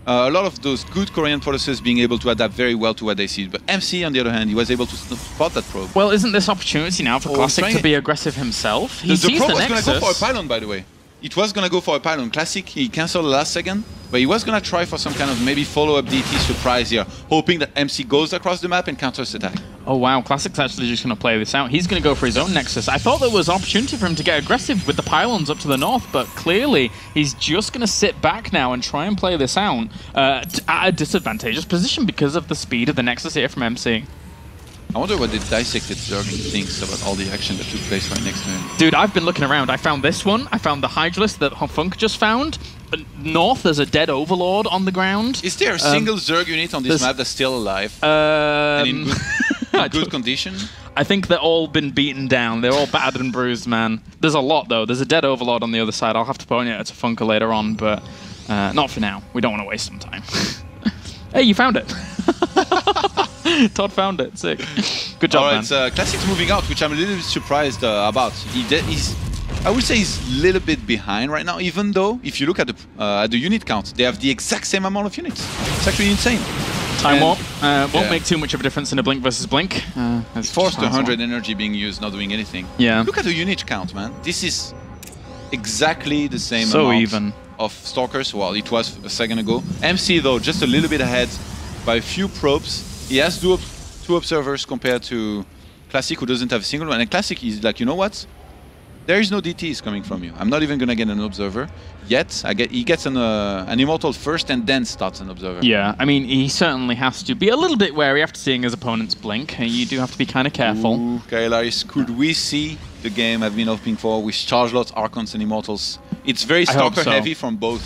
uh, a lot of those good Korean Protosses being able to adapt very well to what they see. But MC, on the other hand, he was able to spot that probe. Well, isn't this opportunity now for Oh, Classic to be aggressive himself? He the, the sees probe the was going to go for a pylon, by the way. It was gonna go for a pylon classic. He canceled the last second, but he was gonna try for some kind of maybe follow-up DT surprise here, hoping that MC goes across the map and counters attack. Oh wow, Classic's actually just going to play this out. He's going to go for his own Nexus. I thought there was opportunity for him to get aggressive with the pylons up to the north, but clearly he's just going to sit back now and try and play this out uh, at a disadvantageous position because of the speed of the Nexus here from MC. I wonder what the dissected Zerg thinks about all the action that took place right next to him. Dude, I've been looking around. I found this one. I found the Hydralisk that Funk just found. North, there's a dead Overlord on the ground. Is there a single Zerg unit on this map that's still alive Um, and in good, [laughs] in good [laughs] condition? I think they're all been beaten down. They're all battered and bruised, man. There's a lot though. There's a dead overlord on the other side. I'll have to point it to Funka later on, but uh, not for now. We don't want to waste some time. [laughs] hey, you found it. [laughs] Todd found it. Sick. Good job, All right, man. so Classic's moving out, which I'm a little bit surprised uh, about. He he's, I would say he's a little bit behind right now, even though if you look at the uh, at the unit count, they have the exact same amount of units. It's actually insane. Time and- warp uh, won't yeah. make too much of a difference in a blink versus blink. Uh, it's Forced just- 100 energy being used, not doing anything. Yeah. Look at the unit count, man. This is exactly the same So amount even. of stalkers. Well, it was a second ago. MC though, just a little bit ahead by a few probes. He has two, two observers compared to Classic, who doesn't have a single one. And Classic is like, you know what? There is no DTs coming from you. I'm not even gonna get an observer yet. I get he gets an uh, an immortal first and then starts an observer. Yeah, I mean, he certainly has to be a little bit wary after seeing his opponents blink. You do have to be kind of careful. Ooh, Kaelaris, could we see the game I've been hoping for with Chargelots, Archons, and Immortals? It's very stalker so. heavy from both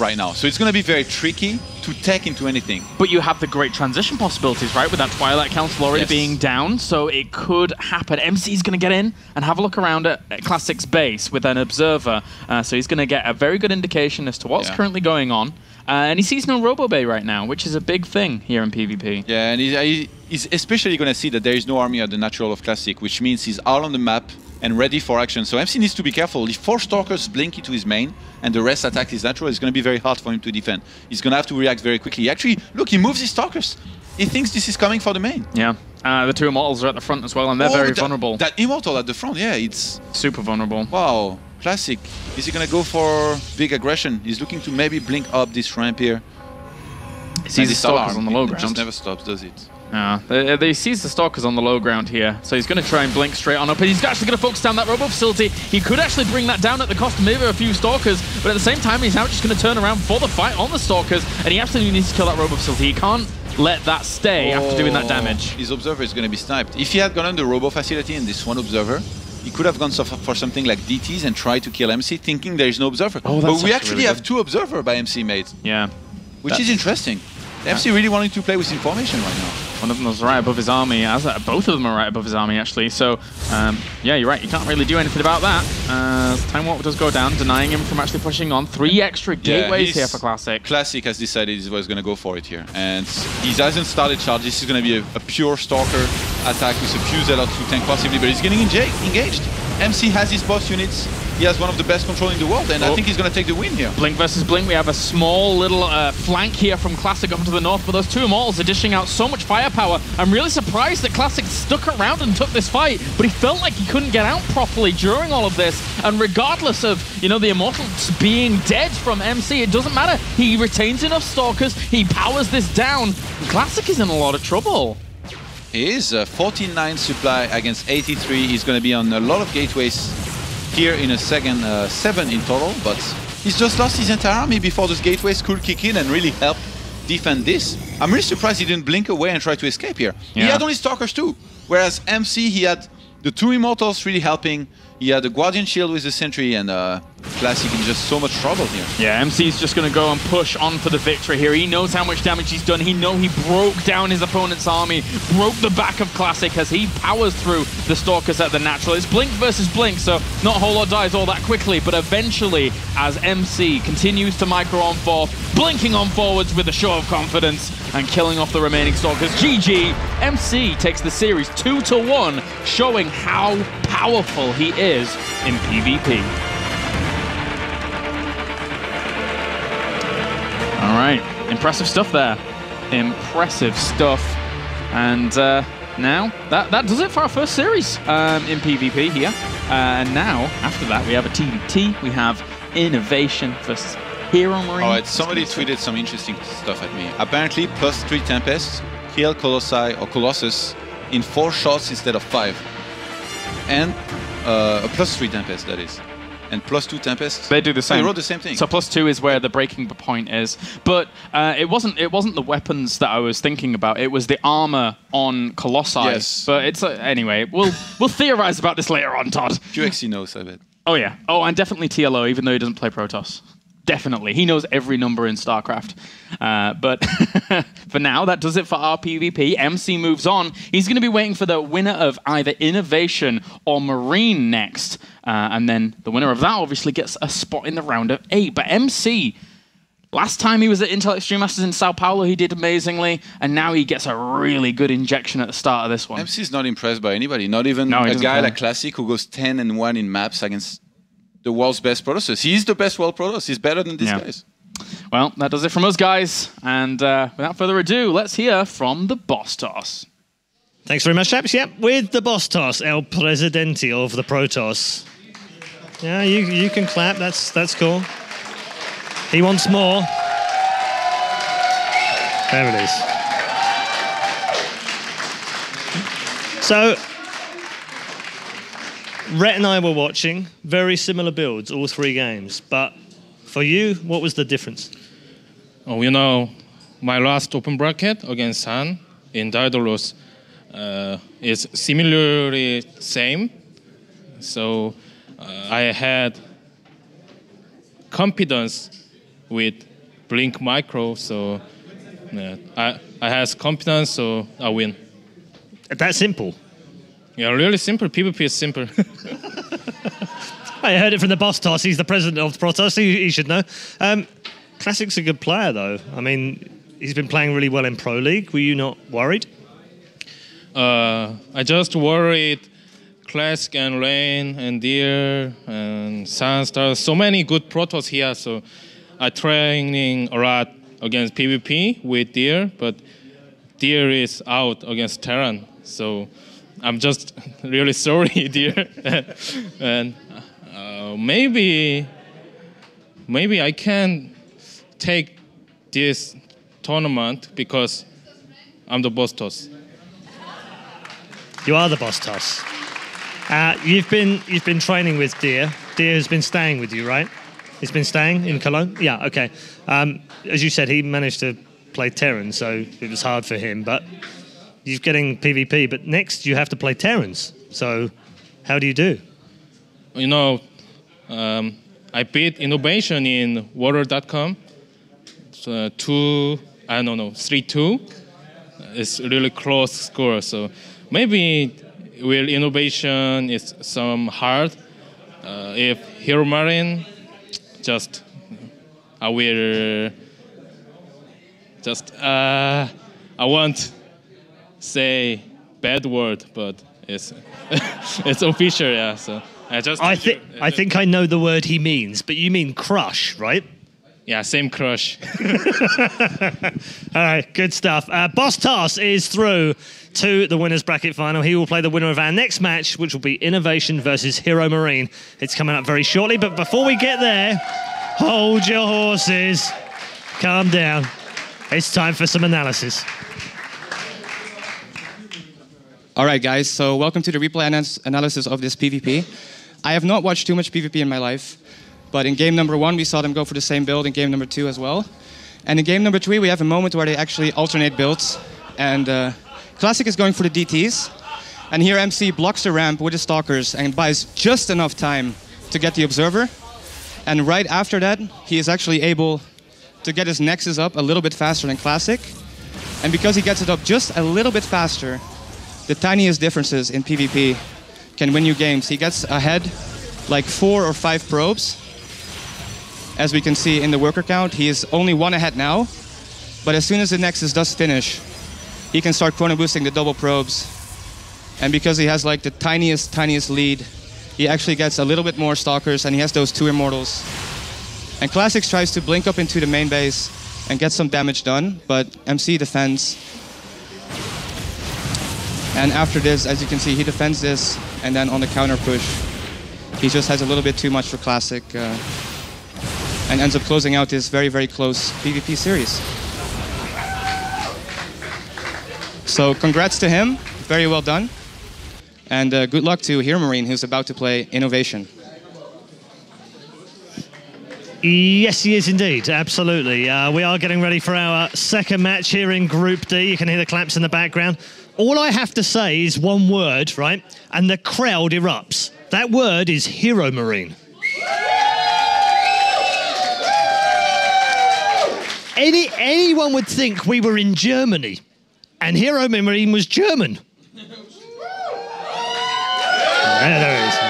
right now, so it's going to be very tricky to tech into anything. But you have the great transition possibilities, right? With that Twilight Council already Yes. being down, so it could happen. MC's going to get in and have a look around at, at Classic's base with an observer, uh, so he's going to get a very good indication as to what's Yeah. currently going on. Uh, and he sees no Robo Bay right now, which is a big thing here in PvP. Yeah, and he's, he's especially going to see that there is no army at the natural of Classic, which means he's out on the map and ready for action. So MC needs to be careful. If four Stalkers blink into his main and the rest attack his natural, it's going to be very hard for him to defend. He's going to have to react very quickly. Actually, look, he moves his Stalkers. He thinks this is coming for the main. Yeah. Uh, the two Immortals are at the front as well, and they're Oh, very that- vulnerable. That Immortal at the front, yeah, it's Super vulnerable. Wow, classic. Is he gonna go for big aggression? He's looking to maybe blink up this ramp here. He sees the Stalkers on the low it ground. just never stops, does it? Yeah, uh, they, they sees the stalkers on the low ground here, so he's going to try and blink straight on up. And he's actually going to focus down that robo facility. He could actually bring that down at the cost of maybe a few stalkers, but at the same time, he's now just going to turn around for the fight on the stalkers, and he absolutely needs to kill that robo facility. He can't let that stay after doing that Oh, damage. His observer is gonna be sniped. If he had gone on the robo facility and this one observer, he could have gone so- for something like DTs and tried to kill MC, thinking there is no observer. Oh, but we actually actually really have two observer by MC mate, Yeah. which That's- is interesting. MC really wanting to play with information right now. One of them was right above his army. As uh, both of them are right above his army, actually. So, um, yeah, you're right. You can't really do anything about that. Uh, Time Warp does go down, denying him from actually pushing on. Three extra gateways he's- here for Classic. Classic has decided he was going to go for it here. And he hasn't started charge. This is going to be a, a pure Stalker attack with a few Zealots to tank possibly, but he's getting engaged. MC has his boss units. He has one of the best control in the world, and I Oh. think he's going to take the win here. Blink versus Blink, we have a small little uh, flank here from Classic up to the north, but those two Immortals are dishing out so much firepower. I'm really surprised that Classic stuck around and took this fight, but he felt like he couldn't get out properly during all of this. And regardless of, you know, the Immortals being dead from MC, it doesn't matter. He retains enough Stalkers, he powers this down. Classic is in a lot of trouble. He is uh, 49 supply against 83. He's going to be on a lot of gateways here in a second, uh, seven in total, but he's just lost his entire army before those gateways could kick in and really help defend this. I'm really surprised he didn't blink away and try to escape here. He had only Stalkers too, whereas MC, he had the two Immortals really helping. He had the Guardian Shield with the Sentry, and uh, Classic in just so much trouble here. Yeah, MC's just going to go and push on for the victory here. He knows how much damage he's done. He know he broke down his opponent's army, broke the back of Classic as he powers through the Stalkers at the natural. It's Blink versus Blink, so not whole lot dies all that quickly, but eventually, as MC continues to micro on forth, blinking on forwards with a show of confidence and killing off the remaining Stalkers. GG, MC takes the series 2 to 1, showing how powerful he is in PvP. Right, impressive stuff there. Impressive stuff. And uh, now that that does it for our first series um, in PvP here. Uh, and now after that we have a TVT. We have Innovation versus Hero Marine. All right, somebody tweeted some interesting stuff at me. Apparently, plus three Tempest kill Colossi or Colossus in four shots instead of five, and uh, a plus three Tempest that is, and plus two Tempest. They do the Oh, same. you wrote the same thing. So plus two is where the breaking point is. But uh, it wasn't. It wasn't the weapons that I was thinking about. It was the armor on Colossi. Yes. But it's uh, anyway. We'll we'll theorize about this later on, Todd. QXC knows, I bet. Oh yeah. Oh, and definitely TLO, even though he doesn't play Protoss. Definitely, he knows every number in StarCraft. Uh, but [laughs] for now, that does it for our PvP. MC moves on. He's going to be waiting for the winner of either Innovation or Marine next, uh, and then the winner of that obviously gets a spot in the round of eight. But MC. Last time he was at Intel Extreme Masters in Sao Paulo, he did amazingly, and now he gets a really good injection at the start of this one. MC is not impressed by anybody, not even No, a guy care. like Classic who goes 10 and 1 in maps against the world's best Protoss. He's the best world Protoss. He's better than these Yeah. guys. Well, that does it from us, guys. And uh, without further ado, let's hear from the boss toss. Thanks very much, chaps. Yep, with the boss toss, El Presidente of the Protoss. Yeah, you you can clap. That's that's cool. He wants more. There it is. So, Rhett and I were watching very similar builds, all three games. But for you, what was the difference? Oh, you know, my last open bracket against San in Daedalus uh, is similarly same. So uh, I had confidence with Blink Micro, so yeah, I I has confidence, so I win. That simple. Yeah, really simple. PvP is simple. [laughs] I heard it from the boss toss. He's the president of Protoss. He, he should know. Um, Classic's a good player, though. I mean, he's been playing really well in Pro League. Were you not worried? uh, I just worried Classic and Rain and Dear and Sunstar. So many good protos here. So I'm training a lot against PvP with Dear, but Dear is out against Terran. So I'm just really sorry, [laughs] dear. and uh, maybe maybe I can take this tournament because I'm the boss toss. You are the boss toss. Uh, you've been you've been training with Dear. Dear has been staying with you, right? He's been staying in Cologne. Yeah. Okay. Um, as you said, he managed to play Terran, so it was hard for him. But you're getting PvP. But next you have to play Terrans. So how do you do? you know, um, I beat innovation in water.com. So two, I don't know, three two. It's really close score. So maybe will innovation is some hard. Uh, if Hero Marine, just I will just uh, I won't say bad word, but it's [laughs] it's official, yeah. So I just I think I think I know the word he means, but you mean crush, right? yeah, same crush. [laughs] All right, good stuff. Uh, Boss Toss is through to the winners bracket final. He will play the winner of our next match, which will be Innovation versus Hero Marine. It's coming up very shortly, but before we get there, hold your horses. Calm down. It's time for some analysis. All right, guys. So welcome to the replay ana- analysis of this PvP. I have not watched too much PvP in my life, but in game number one we saw them go for the same build. In game number two as well, and in game number three we have a moment where they actually alternate builds. And uh, Classic is going for the DTs, and here MC blocks the ramp with the stalkers and buys just enough time to get the observer. And right after that, he is actually able to get his nexus up a little bit faster than Classic. And because he gets it up just a little bit faster, the tiniest differences in PvP can win you games. He gets ahead like four or five probes. As we can see in the worker count, he is only one ahead now. But as soon as the Nexus does finish, he can start chrono boosting the double probes. And because he has like the tiniest, tiniest lead, he actually gets a little bit more stalkers and he has those two immortals. And Classics tries to blink up into the main base and get some damage done, but MC defends. And after this, as you can see, he defends this, and then on the counter push, he just has a little bit too much for Classic. Uh, and ends up closing out this very, very close PvP series. So congrats to him, very well done. And uh, good luck to Hero Marine, who's about to play Innovation. Yes, he is indeed. Absolutely. Uh, we are getting ready for our second match here in Group D. You can hear the claps in the background. All I have to say is one word, right? And the crowd erupts. That word is HeroMarine. Any, anyone would think we were in Germany, and HeroMarine was German. [laughs] There, it is.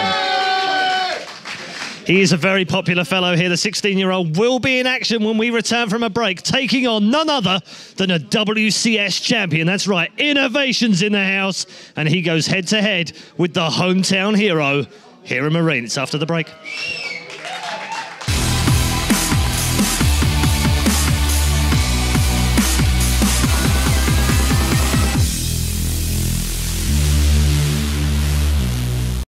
He is a very popular fellow here. The 16 year old will be in action when we return from a break, taking on none other than a WCS champion. That's right, INnoVation's in the house. And he goes head to head with the hometown hero, HeroMarine. It's after the break.